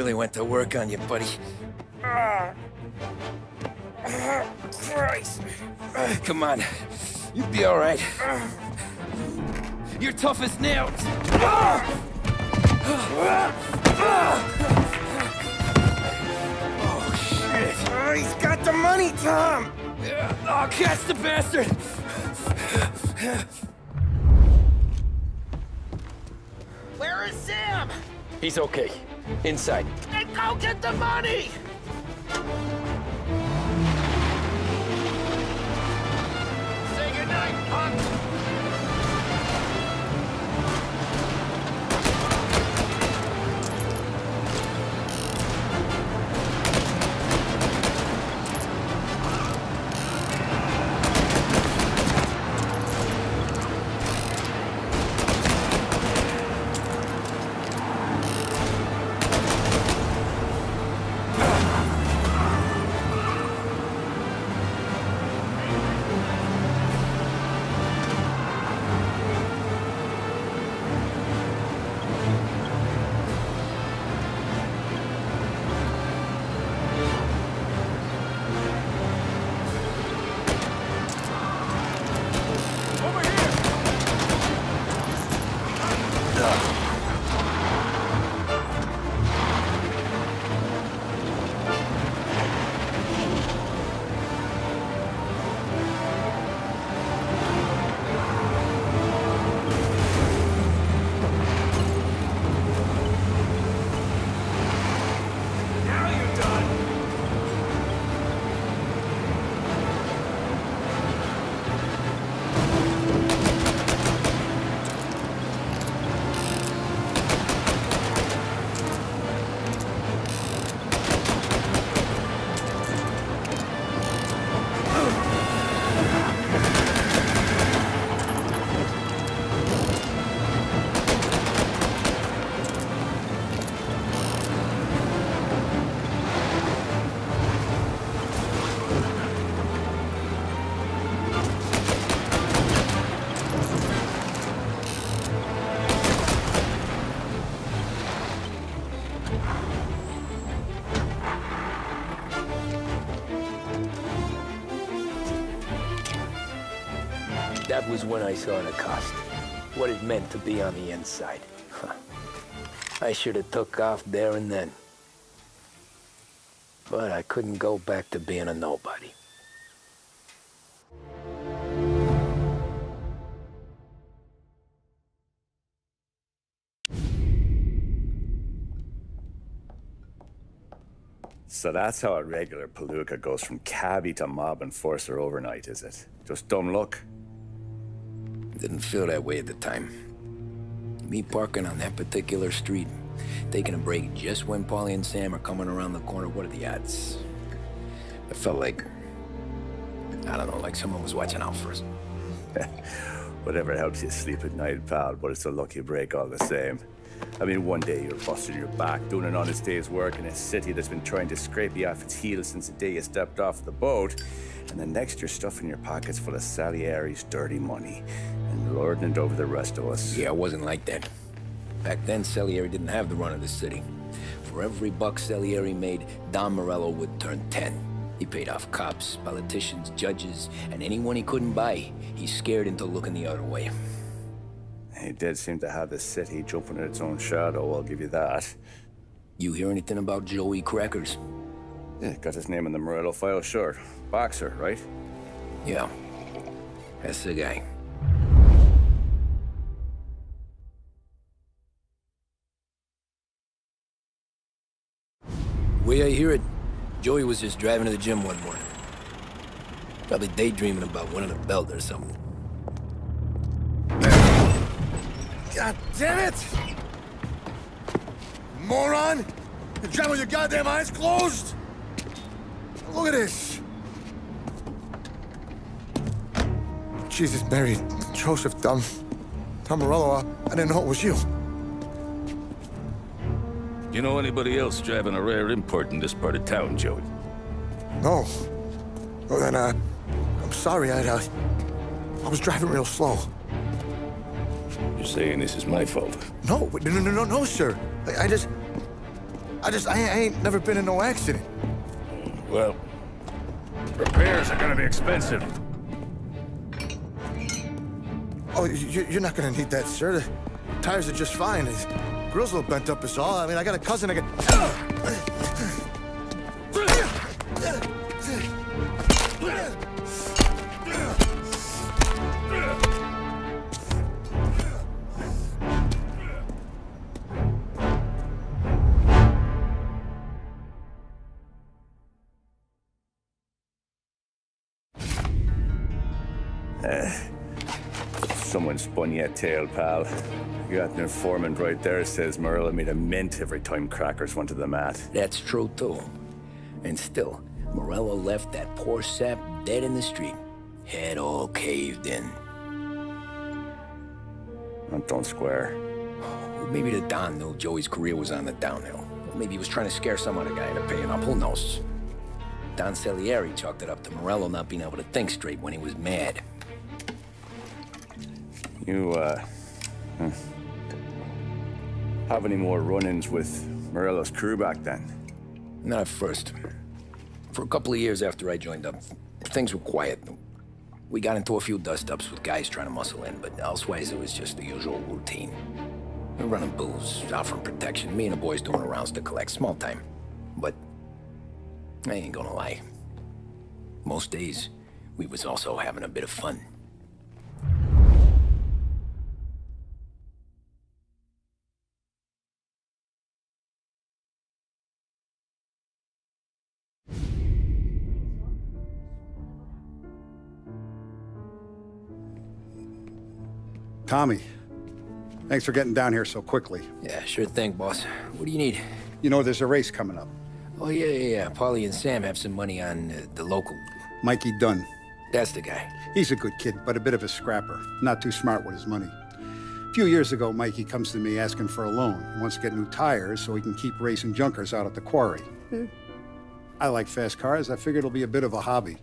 really went to work on you, buddy. Ah. Ah, Christ. Ah, Come on. You'll be all right. You're tough as nails. Oh, shit. Oh, he's got the money, Tom! Oh, catch the bastard! Where is Sam? He's okay. Inside. Then go get the money! Was when I saw cost. What it meant to be on the inside. Huh. I should have took off there and then. But I couldn't go back to being a nobody. So that's how a regular palooka goes from cabbie to mob enforcer overnight, is it? Just dumb luck? Didn't feel that way at the time. Me parking on that particular street, taking a break just when Paulie and Sam are coming around the corner, what are the odds? I felt like, I don't know, like someone was watching out for us. Whatever helps you sleep at night, pal, but it's a lucky break all the same. I mean, one day you're busting your back, doing an honest day's work in a city that's been trying to scrape you off its heels since the day you stepped off the boat, and the next you're stuffing your pockets full of Salieri's dirty money and lording it over the rest of us. Yeah, it wasn't like that. Back then, Salieri didn't have the run of the city. For every buck Salieri made, Don Morello would turn 10. He paid off cops, politicians, judges, and anyone he couldn't buy, he scared into looking the other way. He did seem to have the city jumping at its own shadow, I'll give you that. You hear anything about Joey Crackers? Yeah, got his name in the Morello file, sure. Boxer, right? Yeah. That's the guy. Way I hear it, Joey was just driving to the gym one morning. Probably daydreaming about winning a belt or something. God damn it! Moron! You're driving with your goddamn eyes closed! Look at this! Jesus, Mary, Joseph, Tom, Tom Morello, I, I didn't know it was you. You know anybody else driving a rare import in this part of town, Joey? No. Well, then, uh, I'm sorry, I, uh, I was driving real slow. You're saying this is my fault? No, no, no, no, no, sir. I, I just, I just, I, I ain't never been in no accident. Well, repairs are gonna be expensive. Oh, you, you're not gonna need that, sir. The tires are just fine. His grill's a little bent up is all. I mean, I got a cousin I can... Eh, someone spun you a tale, pal. You got an informant right there says Morello made a mint every time crackers went to the mat. That's true, too. And still, Morello left that poor sap dead in the street. Head all caved in. That don't square. Maybe the Don knew Joey's career was on the downhill. Maybe he was trying to scare some other guy into paying up. Who knows? Don Salieri chalked it up to Morello not being able to think straight when he was mad. You, uh... Have any more run-ins with Morello's crew back then? Not at first. For a couple of years after I joined up, things were quiet. We got into a few dust-ups with guys trying to muscle in, but elsewise it was just the usual routine. We're running booze, offering protection, me and the boys doing rounds to collect small time. But I ain't gonna lie. Most days, we was also having a bit of fun. Tommy, thanks for getting down here so quickly. Yeah, sure thing, boss. What do you need? You know, there's a race coming up. Oh, yeah, yeah, yeah. Paulie and Sam have some money on uh, the local. Mikey Dunn. That's the guy. He's a good kid, but a bit of a scrapper. Not too smart with his money. A few years ago, Mikey comes to me asking for a loan. He wants to get new tires so he can keep racing junkers out at the quarry. Hmm. I like fast cars. I figured it'll be a bit of a hobby.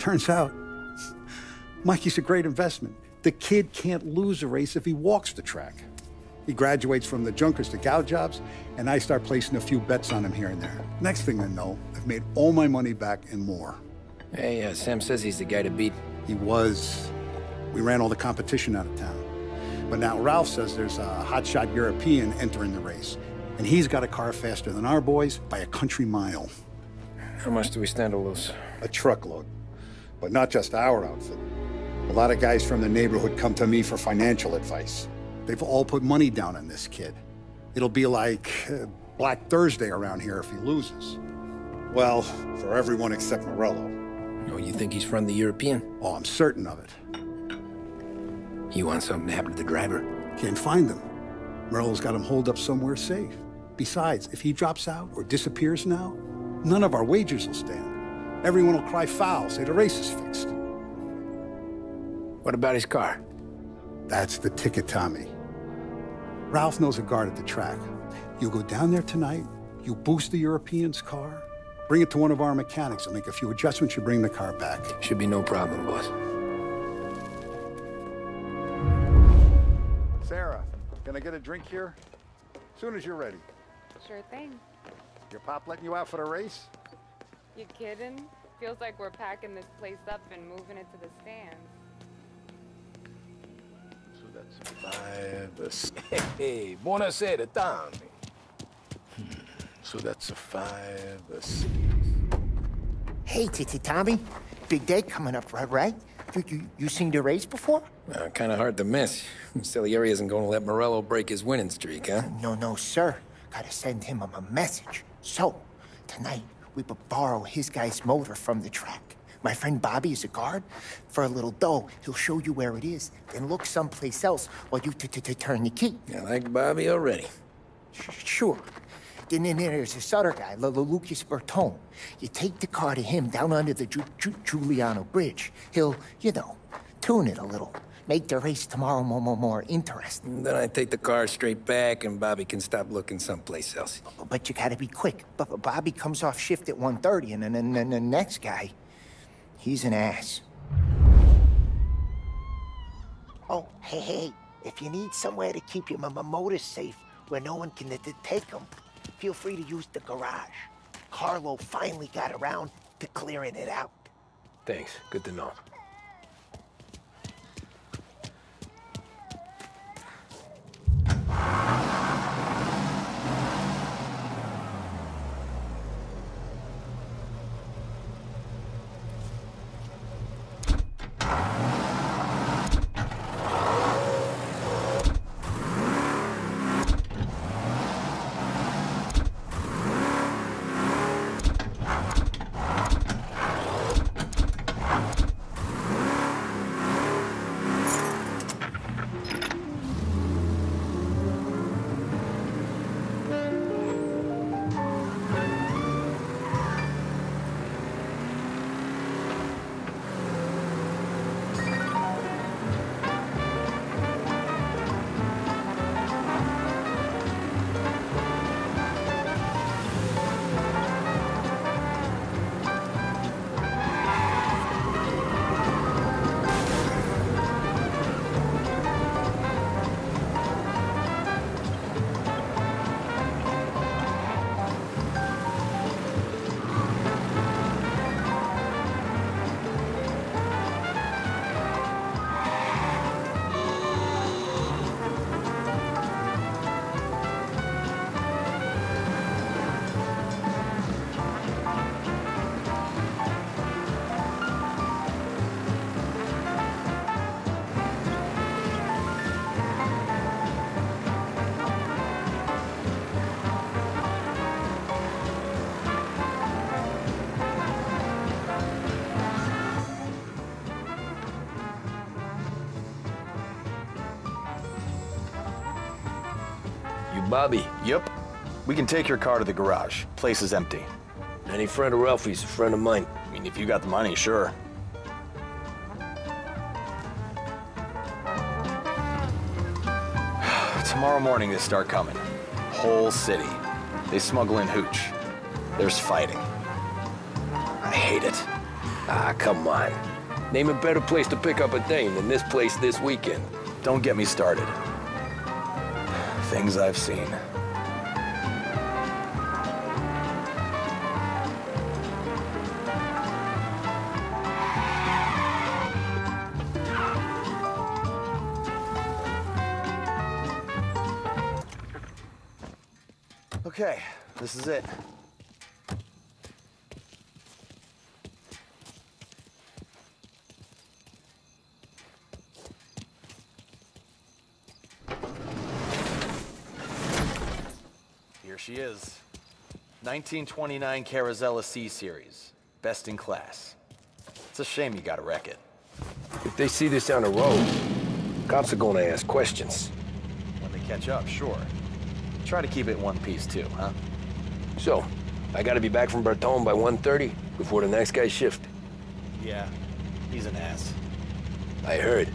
Turns out, Mikey's a great investment. The kid can't lose a race if he walks the track. He graduates from the junkers to gal jobs, and I start placing a few bets on him here and there. Next thing I know, I've made all my money back and more. Hey, uh, Sam says he's the guy to beat. He was. We ran all the competition out of town. But now Ralph says there's a hotshot European entering the race, and he's got a car faster than our boys by a country mile. How much do we stand to lose? A truckload. But not just our outfit. A lot of guys from the neighborhood come to me for financial advice. They've all put money down on this kid. It'll be like uh, Black Thursday around here if he loses. Well, for everyone except Morello. Oh, you think he's from the European? Oh, I'm certain of it. You want something to happen to the driver? Can't find them. Morello's got him holed up somewhere safe. Besides, if he drops out or disappears now, none of our wagers will stand. Everyone will cry foul, say the race is fixed. What about his car? That's the ticket, Tommy. Ralph knows a guard at the track. You go down there tonight, you boost the European's car, bring it to one of our mechanics, and make a few adjustments, you bring the car back. Should be no problem, boss. Sarah, can I get a drink here? Soon as you're ready. Sure thing. Your pop letting you out for the race? You kidding? Feels like we're packing this place up and moving it to the stands. So that's five, a six. Hey, buonasera, Tommy. Hmm, So that's a five, a six. Hey, Titi Tommy. Big day coming up, right? right? You, you, you seen the race before? Uh, kind of hard to miss. Salieri isn't going to let Morello break his winning streak, huh? No, no, sir. Gotta send him a, a message. So, tonight, we b- borrow his guy's motor from the track. My friend Bobby is a guard. For a little dough, he'll show you where it is, then look someplace else while you t t t turn the key. I like Bobby already. Sure. Then, then there's this other guy, L- L- Lucas Bertone. You take the car to him down under the Ju- Ju- Giuliano Bridge. He'll, you know, tune it a little. Make the race tomorrow more, more, more interesting. Then I take the car straight back and Bobby can stop looking someplace else. But you gotta be quick. But but Bobby comes off shift at 1.30, and then the next guy, he's an ass. Oh, hey, hey, if you need somewhere to keep your m- m- motor safe where no one can take them, feel free to use the garage. Carlo finally got around to clearing it out. Thanks. Good to know. Bobby? Yep. We can take your car to the garage. Place is empty. Any friend of Ralphie's, a friend of mine. I mean, if you got the money, sure. Tomorrow morning they start coming. Whole city. They smuggle in hooch. There's fighting. I hate it. Ah, come on. Name a better place to pick up a dame than this place this weekend. Don't get me started. Things I've seen. Okay, this is it. Is. 1929 Carazella C Series. Best in class. It's a shame you gotta wreck it. If they see this on the road, cops are gonna ask questions. When they catch up, sure. Try to keep it in one piece too, huh? So, I gotta be back from Bertone by 1.30 before the next guy's shift. Yeah, he's an ass. I heard.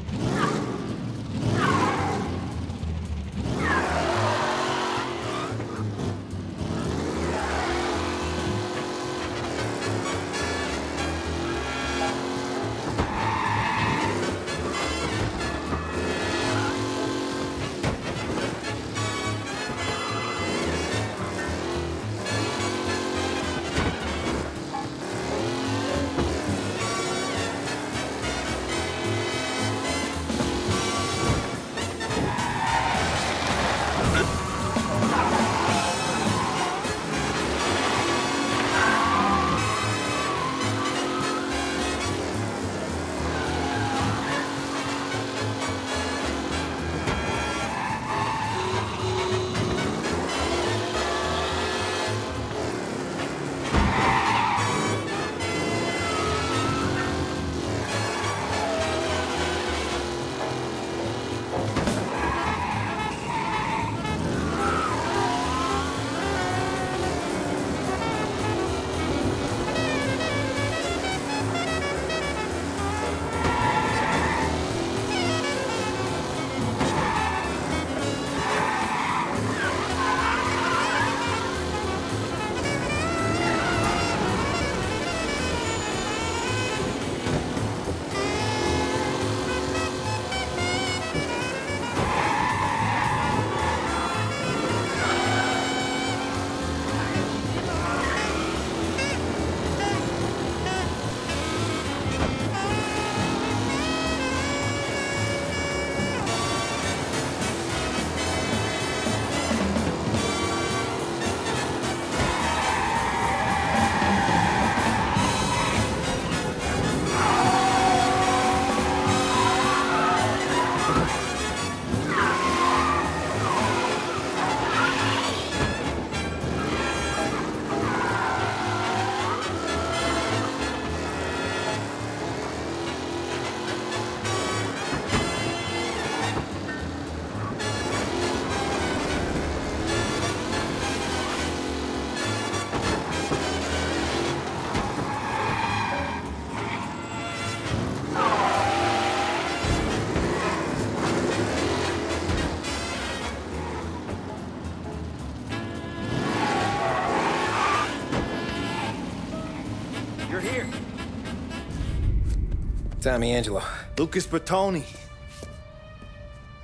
Tommy Angelo. Lucas Bertone.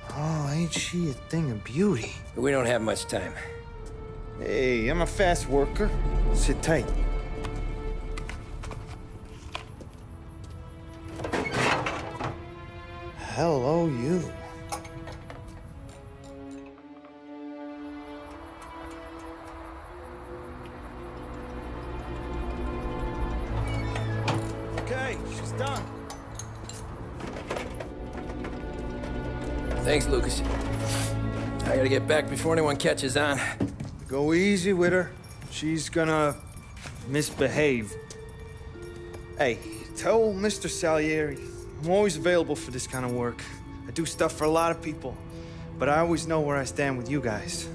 Oh, ain't she a thing of beauty? We don't have much time. Hey, I'm a fast worker. Sit tight. Hello, you. Get back before anyone catches on. Go easy with her. She's gonna misbehave. Hey, tell Mr. Salieri I'm always available for this kind of work. I do stuff for a lot of people, but I always know where I stand with you guys.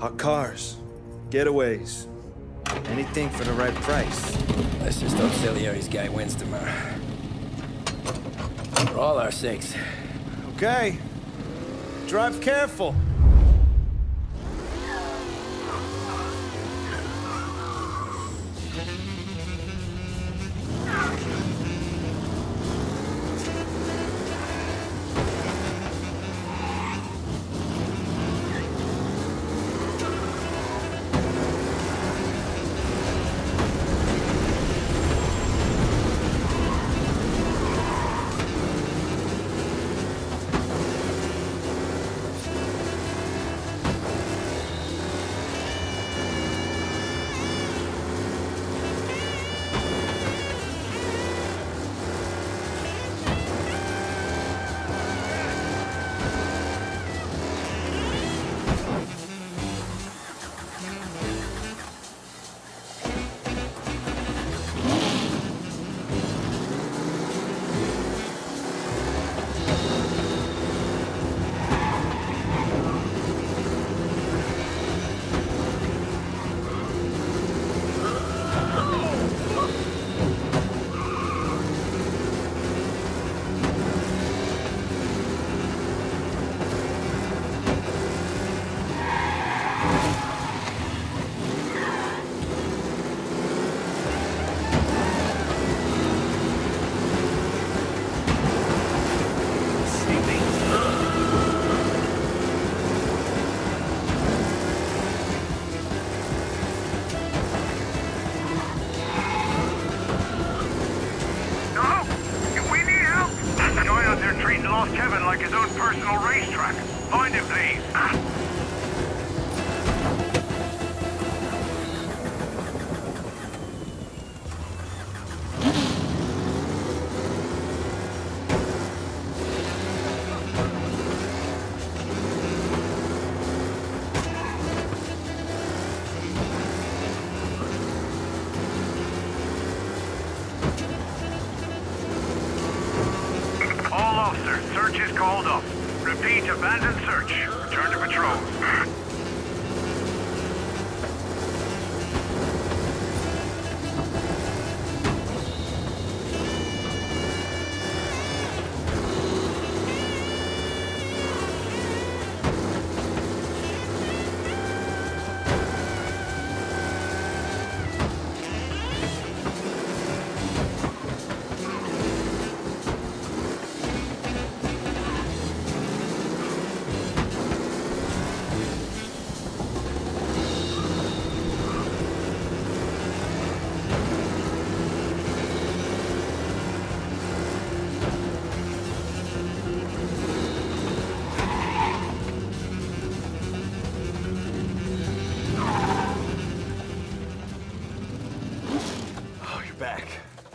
Hot cars, getaways, anything for the right price. Let's just hope Salieri's guy wins tomorrow. For all our sakes. Okay. Drive careful.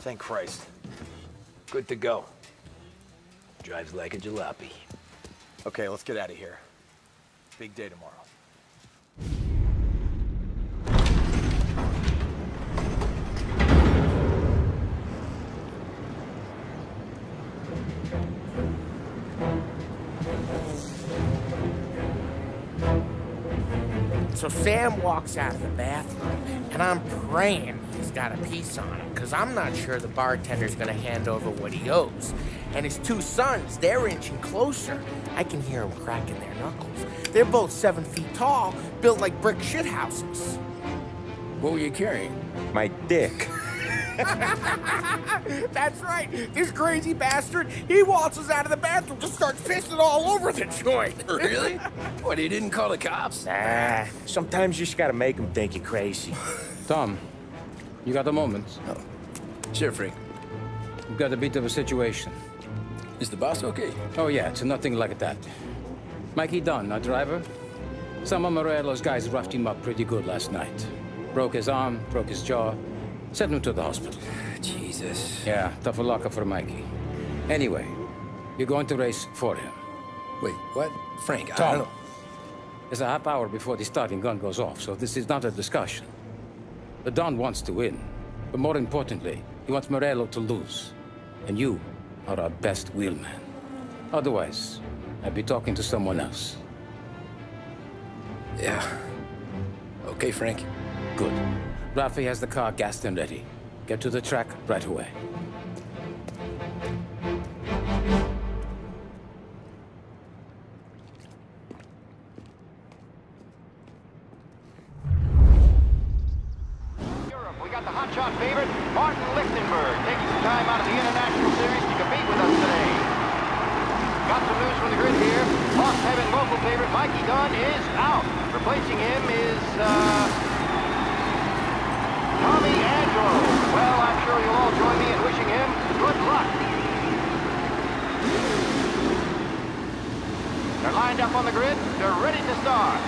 Thank Christ. Good to go. Drives like a jalopy. Okay, let's get out of here. Big day tomorrow. So Sam walks out of the bathroom, and I'm praying he's got a piece on him, because I'm not sure the bartender's gonna hand over what he owes. And his two sons, they're inching closer. I can hear them cracking their knuckles. They're both seven feet tall, built like brick shithouses. What were you carrying? My dick. That's right. This crazy bastard, he waltzes out of the bathroom, just starts pissing all over the joint. Really? What, he didn't call the cops? Nah, sometimes you just gotta make him think you're crazy. Tom, you got a moment? Sure, Frank. We've got a bit of a situation. Is the boss okay? Oh, yeah, it's nothing like that. Mikey Dunn, our driver. Some of Morello's guys roughed him up pretty good last night. Broke his arm, broke his jaw, sent him to the hospital. Jesus. Yeah, tough luck for Mikey. Anyway, you're going to race for him. Wait, what? Frank, I don't... Know. It's a half hour before the starting gun goes off, so this is not a discussion. The Don wants to win, but more importantly, he wants Morello to lose. And you are our best wheelman. Otherwise, I'd be talking to someone else. Yeah. Okay, Frank. Good. Ralphie has the car gassed and ready. Get to the track right away. Uh... Tommy Angelo. Well, I'm sure you'll all join me in wishing him good luck. They're lined up on the grid. They're ready to start.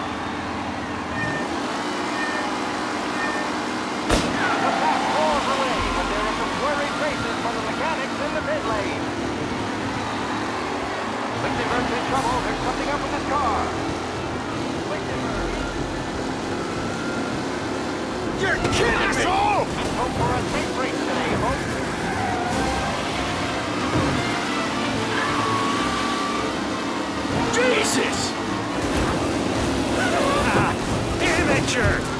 The pack rolls away, but there are some worried faces from the mechanics in the pit lane. Lichtenberg's in trouble. There's something up with his car. Lichtenberg. You're kidding me! Hope for a safe race today, folks. Jesus! Ah, amateur!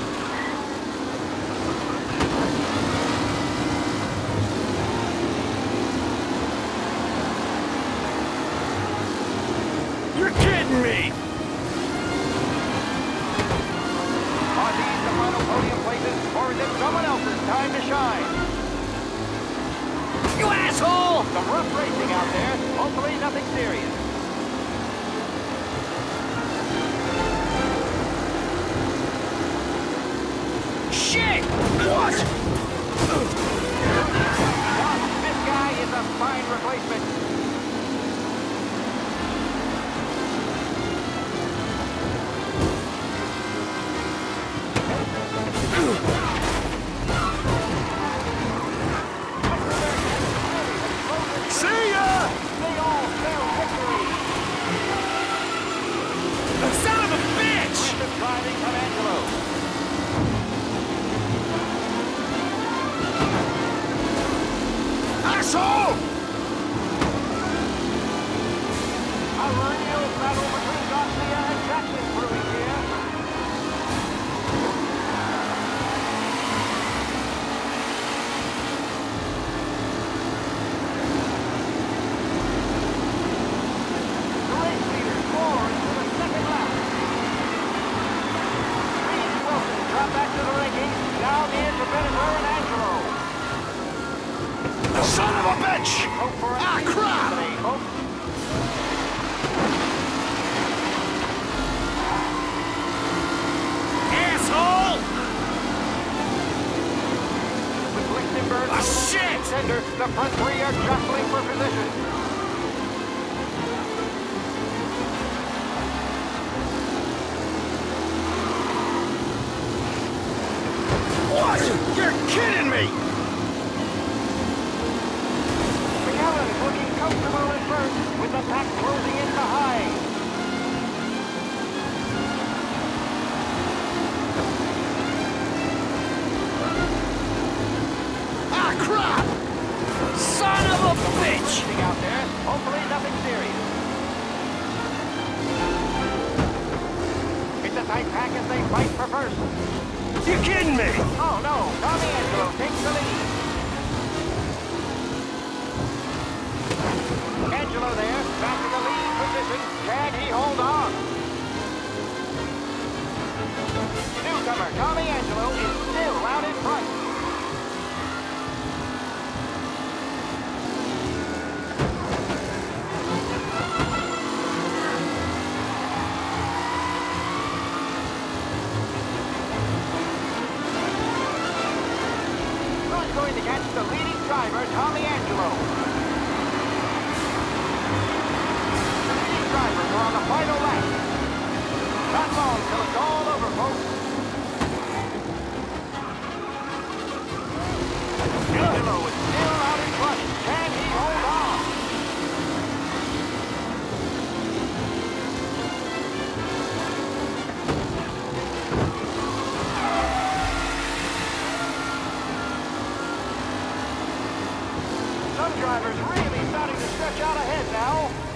Drivers really starting to stretch out ahead now.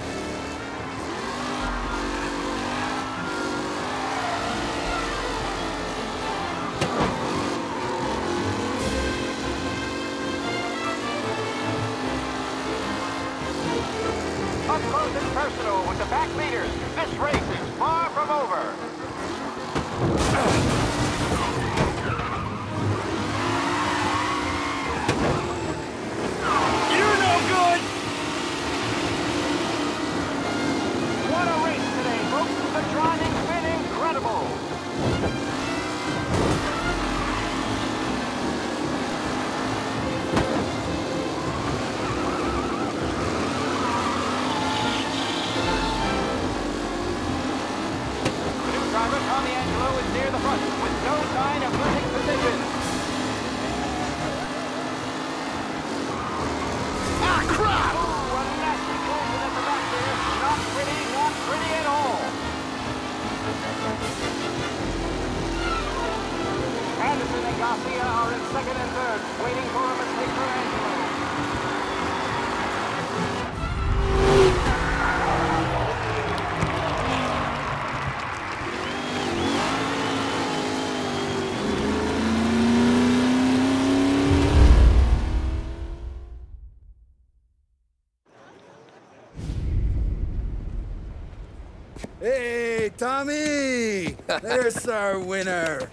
Tommy! There's our winner.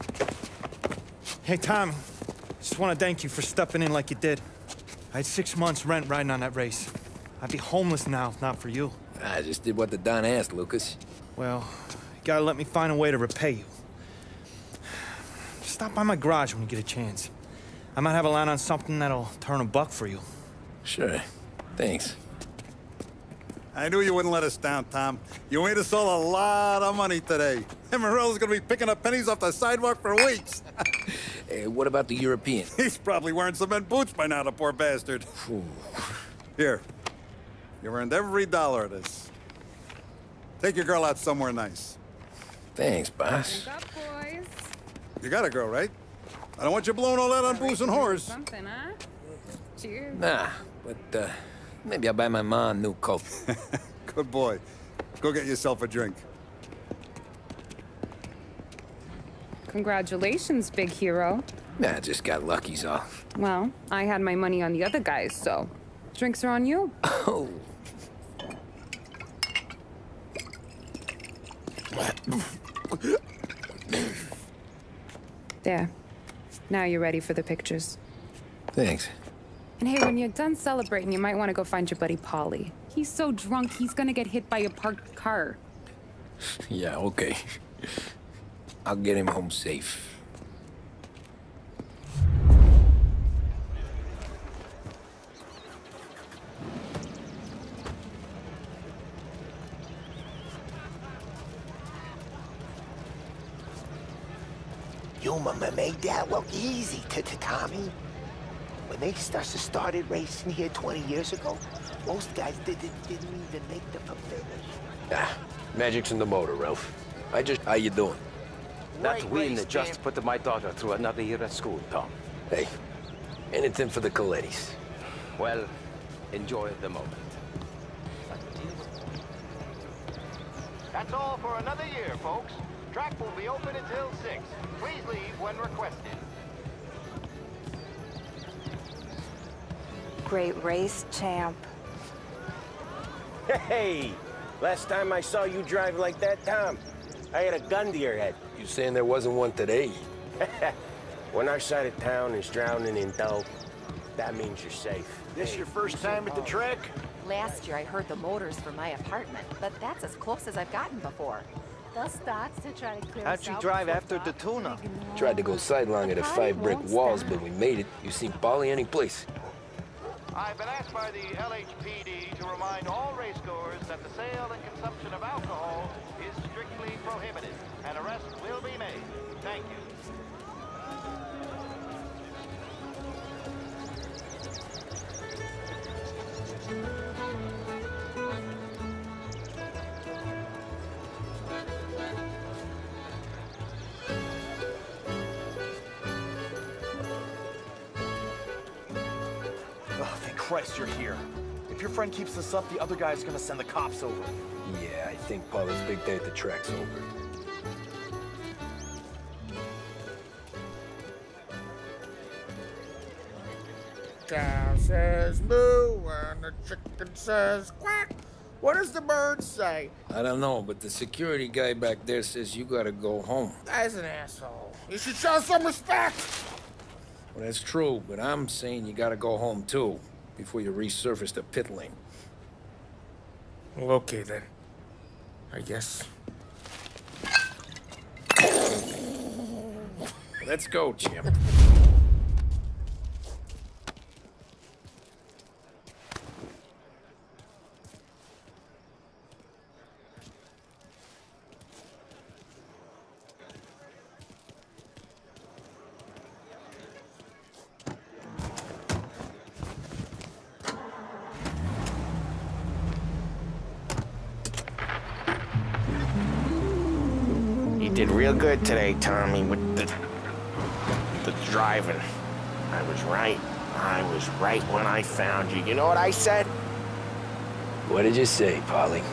Hey, Tom. Just want to thank you for stepping in like you did. I had six months rent riding on that race. I'd be homeless now if not for you. I just did what the Don asked, Lucas. Well, you gotta let me find a way to repay you. Stop by my garage when you get a chance. I might have a line on something that'll turn a buck for you. Sure. Thanks. I knew you wouldn't let us down, Tom. You made us all a lot of money today. And Morello's gonna be picking up pennies off the sidewalk for weeks. Hey, what about the European? He's probably wearing cement boots by now, the poor bastard. Here. You've earned every dollar of this. Take your girl out somewhere nice. Thanks, boss. Drink up, boys. You got a girl, right? I don't want you blowing all that on booze and whores. Something, huh? Cheers. Nah, but uh, maybe I'll buy my mom a new coat. Good boy. Go get yourself a drink. Congratulations, big hero. nah, I just got lucky's all. Well, I had my money on the other guys, so drinks are on you. Oh. There. Now you're ready for the pictures. Thanks. And hey, when you're done celebrating, you might want to go find your buddy Paulie. He's so drunk, he's gonna get hit by a parked car. Yeah, okay. I'll get him home safe. Your mama made that look easy to, to Tommy. When they started started racing here 20 years ago, most guys did, did, didn't even make the finish. Ah, magic's in the motor, Ralph. I just... How you doing? That win just put my daughter through another year at school, Tom. Hey, anything for the Colettis. Well, enjoy the moment. That's all for another year, folks. Track will be open until 6. Please leave when requested. Great race, champ. Hey, last time I saw you drive like that, Tom, I had a gun to your head. You saying there wasn't one today? when our side of town is drowning in dough, that means you're safe. This your first time at the track? Last year I heard the motors from my apartment, but that's as close as I've gotten before. They'll start to try to clear How'd us you drive after the tuna? Tried to go sidelong at the five brick walls, but we made it. You seen Paulie any place? I've been asked by the LHPD to remind all racegoers that the sale and consumption of alcohol is strictly prohibited. An arrest will be made. Thank you. Thank Christ you're here. If your friend keeps this up, the other guy's gonna send the cops over. Yeah, I think Paulie's big day at the track's over. Cow says moo and the chicken says quack. What does the bird say? I don't know, but the security guy back there says you gotta go home. Guy's an asshole. You should show some respect. Well, that's true, but I'm saying you gotta go home too, before you resurface the pit lane. Well, okay then. I guess. Let's go, Jim. Tommy, with the the driving. I was right. I was right when I found you. You know what I said? What did you say, Paulie?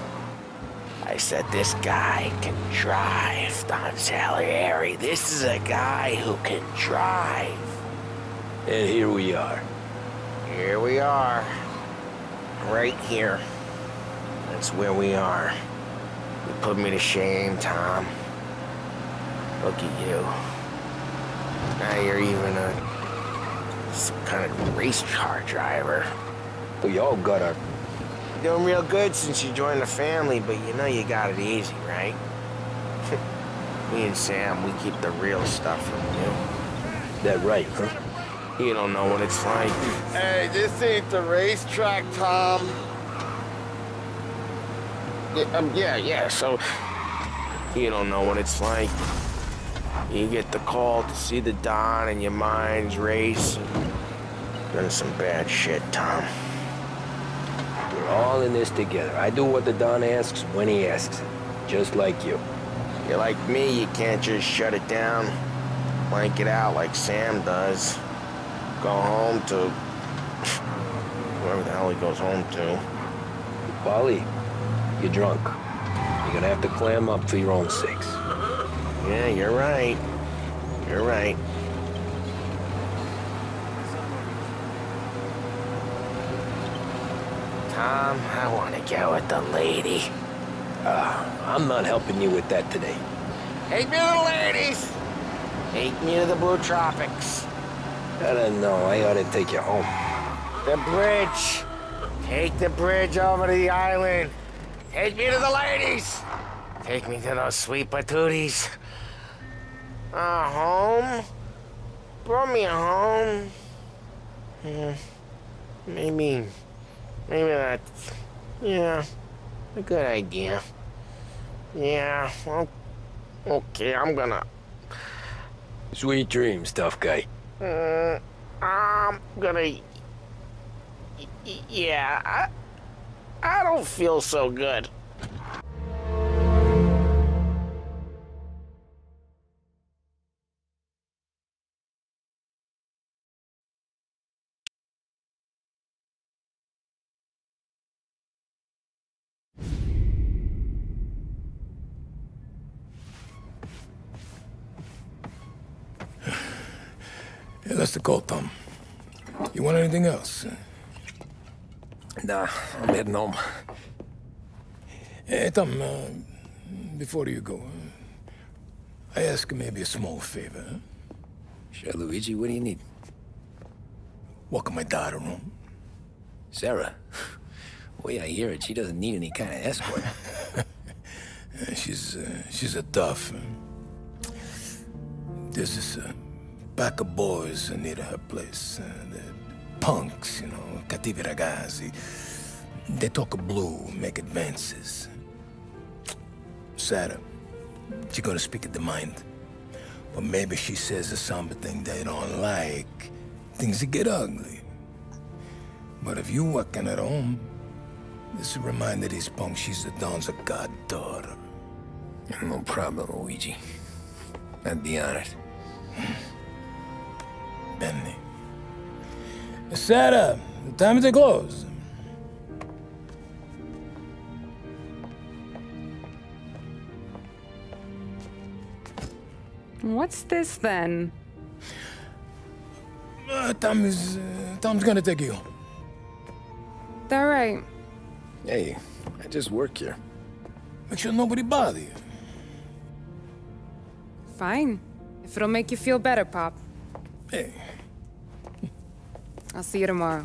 I said this guy can drive, Don Salieri. This is a guy who can drive. And here we are. Here we are. Right here. That's where we are. You put me to shame, Tom. Look at you. Now you're even a some kind of race car driver. We all got our You're doing real good since you joined the family, but you know you got it easy, right? me and Sam, we keep the real stuff from you. That right, huh? You don't know what it's like. Hey, this ain't the racetrack, Tom. Yeah, um, yeah, yeah, so you don't know what it's like. You get the call to see the Don and your mind's race. Done some bad shit, Tom. We're all in this together. I do what the Don asks when he asks it. Just like you. You're like me, you can't just shut it down, blank it out like Sam does. Go home to whoever the hell he goes home to. Paulie, you're drunk. You're gonna have to clam up for your own sakes. Yeah, you're right. You're right. Tom, I want to go with the lady. Uh, I'm not helping you with that today. Take me to the ladies. Take me to the Blue Tropics. I don't know. I ought to take you home. The bridge. Take the bridge over to the island. Take me to the ladies. Take me to those sweet patooties. Uh, home? Brought me home. Yeah. Maybe. Maybe that's. Yeah. A good idea. Yeah. Well, okay, I'm gonna. Sweet dreams, tough guy. Uh, I'm gonna. Yeah, I, I don't feel so good. Tom. You want anything else? Nah, I'm heading home. Hey, Tom, uh, before you go, uh, I ask maybe a small favor. Huh? Sure, Luigi, what do you need? Walk my daughter home. Sarah? Way I hear it, she doesn't need any kind of escort. She's uh, she's a tough. uh, this uh, pack of boys near her place. Uh, they're punks, you know, cattivi ragazzi. They talk blue, make advances. Sarah, she gonna speak at the mind. But maybe she says a something they don't like. Things get ugly. But if you working at home, this will remind these punks she's the Don's goddaughter. No problem, Luigi. I'd be honored. Benny. Sarah, the time to close. What's this then? Uh, Tom is... Uh, Tom's gonna take you. All right. Hey, I just work here. Make sure nobody bother you. Fine. If it'll make you feel better, Pop. Hey. I'll see you tomorrow.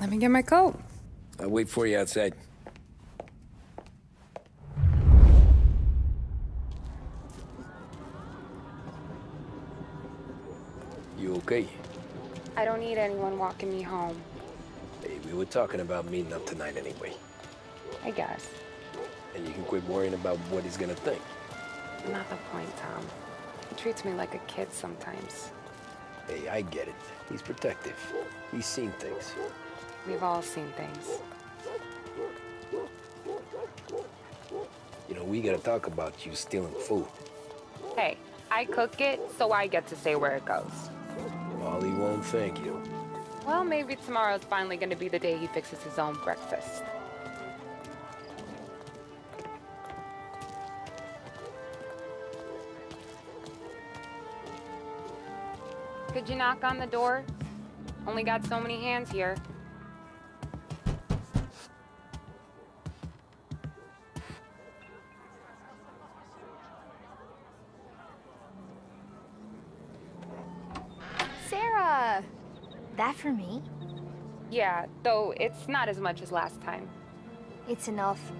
Let me get my coat. I'll wait for you outside. You okay? I don't need anyone walking me home. Hey, we were talking about meeting up tonight anyway. I guess. And you can quit worrying about what he's gonna think. Not the point, Tom. He treats me like a kid sometimes. Hey, I get it. He's protective. He's seen things. We've all seen things. You know, we gotta talk about you stealing food. Hey, I cook it, so I get to say where it goes. Molly won't thank you. Well, maybe tomorrow's finally gonna be the day he fixes his own breakfast. Could you knock on the door? Only got so many hands here. Sarah! That for me? Yeah, though it's not as much as last time. It's enough.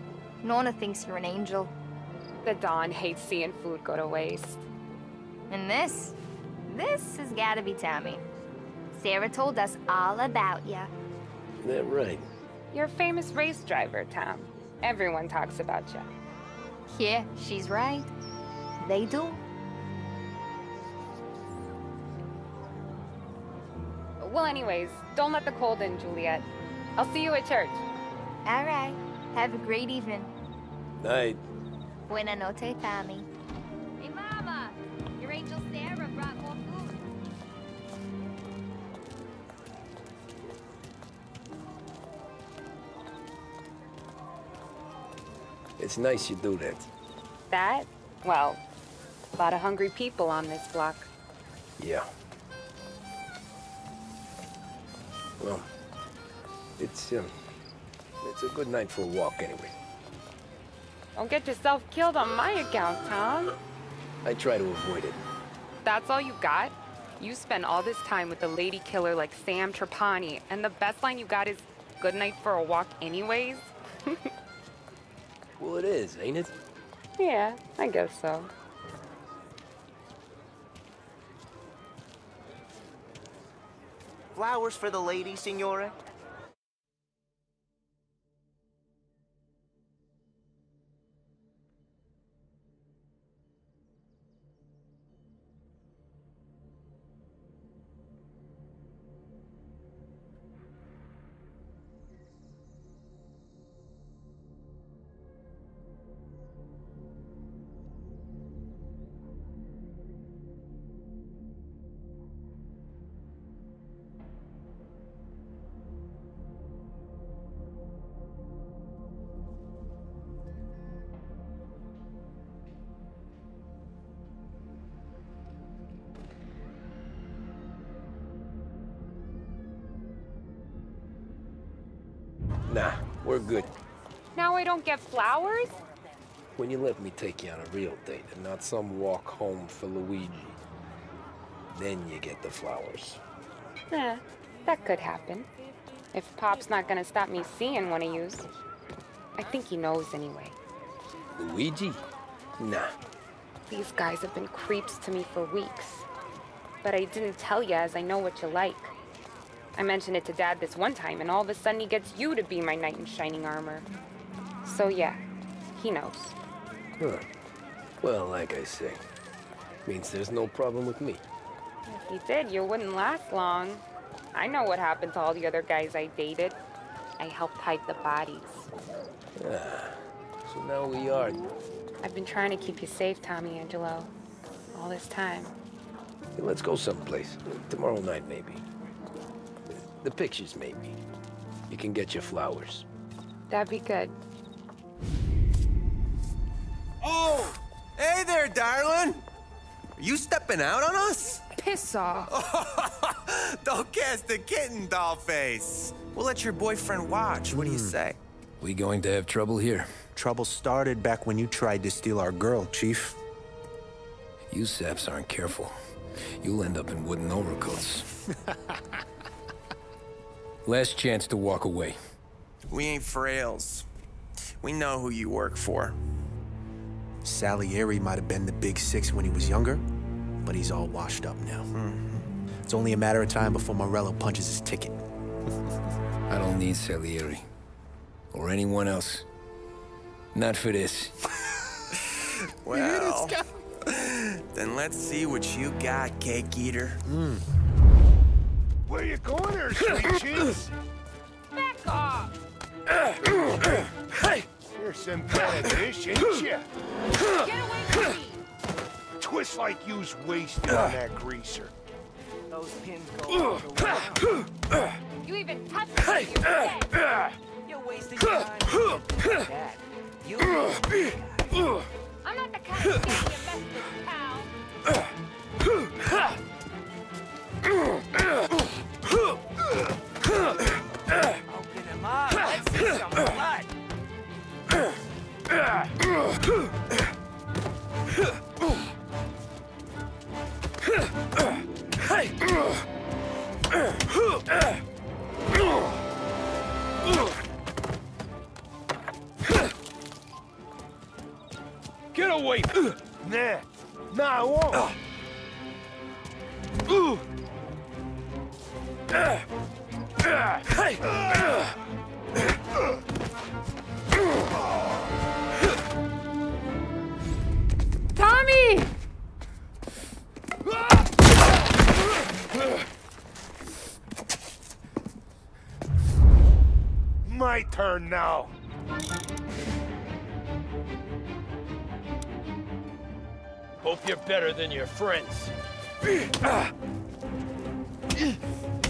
Nona thinks you're an angel. The Don hates seeing food go to waste. And this? This has gotta be Tammy. Sarah told us all about ya. That right. You're a famous race driver, Tom. Everyone talks about you. Yeah, she's right. They do. Well, anyways, don't let the cold in, Juliet. I'll see you at church. All right. Have a great evening. Night. Buena noche, Tommy. It's nice you do that. That? Well, a lot of hungry people on this block. Yeah. Well, it's, um, it's a good night for a walk anyway. Don't get yourself killed on my account, Tom. I try to avoid it. That's all you got? You spend all this time with a lady killer like Sam Trapani, and the best line you got is, good night for a walk anyways? Well, it is, ain't it? yeah, I guess so. Flowers for the lady, Signora? Nah, we're good. Now I don't get flowers? When you let me take you on a real date and not some walk home for Luigi, then you get the flowers. Eh, that could happen. If Pop's not gonna stop me seeing one of yous. I think he knows anyway. Luigi? Nah. These guys have been creeps to me for weeks. But I didn't tell you as I know what you like. I mentioned it to Dad this one time, and all of a sudden he gets you to be my knight in shining armor. So yeah, he knows. Huh. Well, like I say, means there's no problem with me. If you did, you wouldn't last long. I know what happened to all the other guys I dated. I helped hide the bodies. Ah, so now we are. I've been trying to keep you safe, Tommy Angelo. All this time. Hey, let's go someplace. Tomorrow night, maybe. The pictures, maybe. You can get your flowers. That'd be good. Oh! Hey there, darling! Are you stepping out on us? Piss off. Don't cast the kitten, doll face. We'll let your boyfriend watch. What do you hmm. say? We going to have trouble here. Trouble started back when you tried to steal our girl, Chief. You saps aren't careful. You'll end up in wooden overcoats. Last chance to walk away. We ain't frails. We know who you work for. Salieri might have been the big six when he was younger, but he's all washed up now. Mm-hmm. It's only a matter of time before Morello punches his ticket. I don't need Salieri. Or anyone else. Not for this. Well, then let's see what you got, cake eater. Hmm. Where you going there, sweet cheeks? Back off! hey! You're some kind of dish, ain't you? Get away from me! Twist like you's wasted on that greaser. Those pins go all the way You even touched me, you're dead! You're wasting your time like that. You I'm not the kind of guy you mess with, pal. Get away! Nah. Nah, I won't. Ooh. Hey! Tommy! My turn now. Hope you're better than your friends.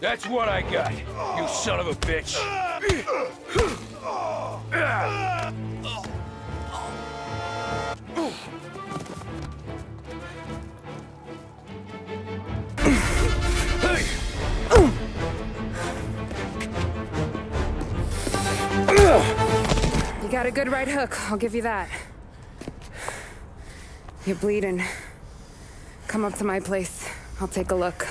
That's what I got, you son of a bitch. You got a good right hook, I'll give you that. You're bleeding. Come up to my place. I'll take a look.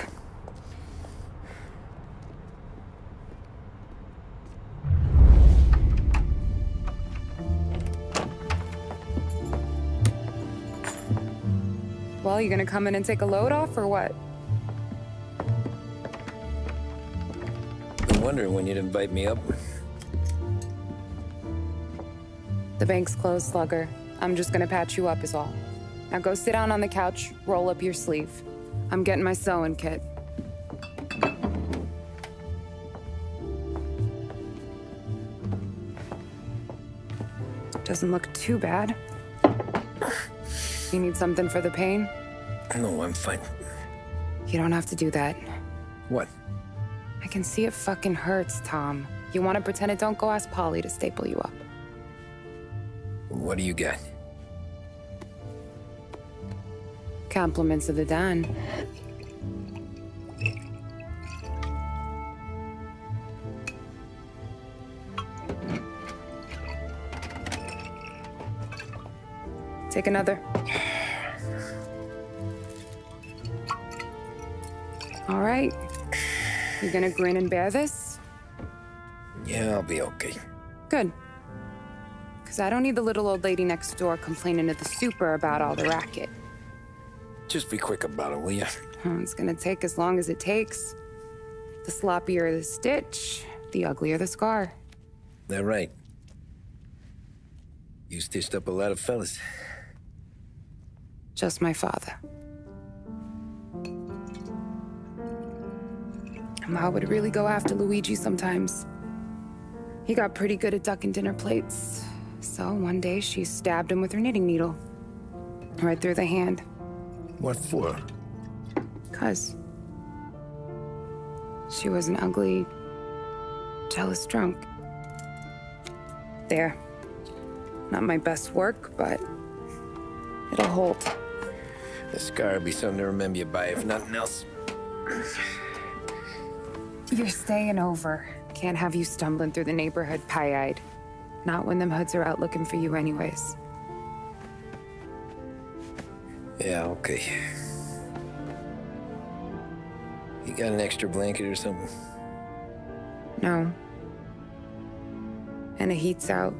Well, you gonna come in and take a load off, or what? I'm wondering when you'd invite me up. The bank's closed, Slugger. I'm just gonna patch you up, is all. Now go sit down on the couch, roll up your sleeve. I'm getting my sewing kit. Doesn't look too bad. You need something for the pain? No, I'm fine. You don't have to do that. What? I can see it fucking hurts, Tom. You want to pretend it don't go ask Paulie to staple you up. What do you get? Compliments of the Don. Take another. All right. You gonna grin and bear this? Yeah, I'll be okay. Good. Because I don't need the little old lady next door complaining to the super about all the racket. Just be quick about it, will ya? Oh, It's gonna take as long as it takes. The sloppier the stitch, the uglier the scar. That right. You stitched up a lot of fellas. Just my father. Ma would really go after Luigi sometimes. He got pretty good at ducking dinner plates. So one day she stabbed him with her knitting needle. Right through the hand. What for? Cuz. She was an ugly, jealous drunk. There. Not my best work, but it'll hold. The scar will be something to remember you by, if nothing else. You're staying over. Can't have you stumbling through the neighborhood pie-eyed. Not when them hoods are out looking for you anyways. Yeah, okay. You got an extra blanket or something? No. And the heat's out.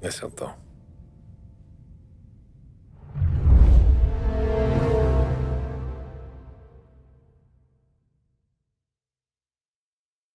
Eso todo.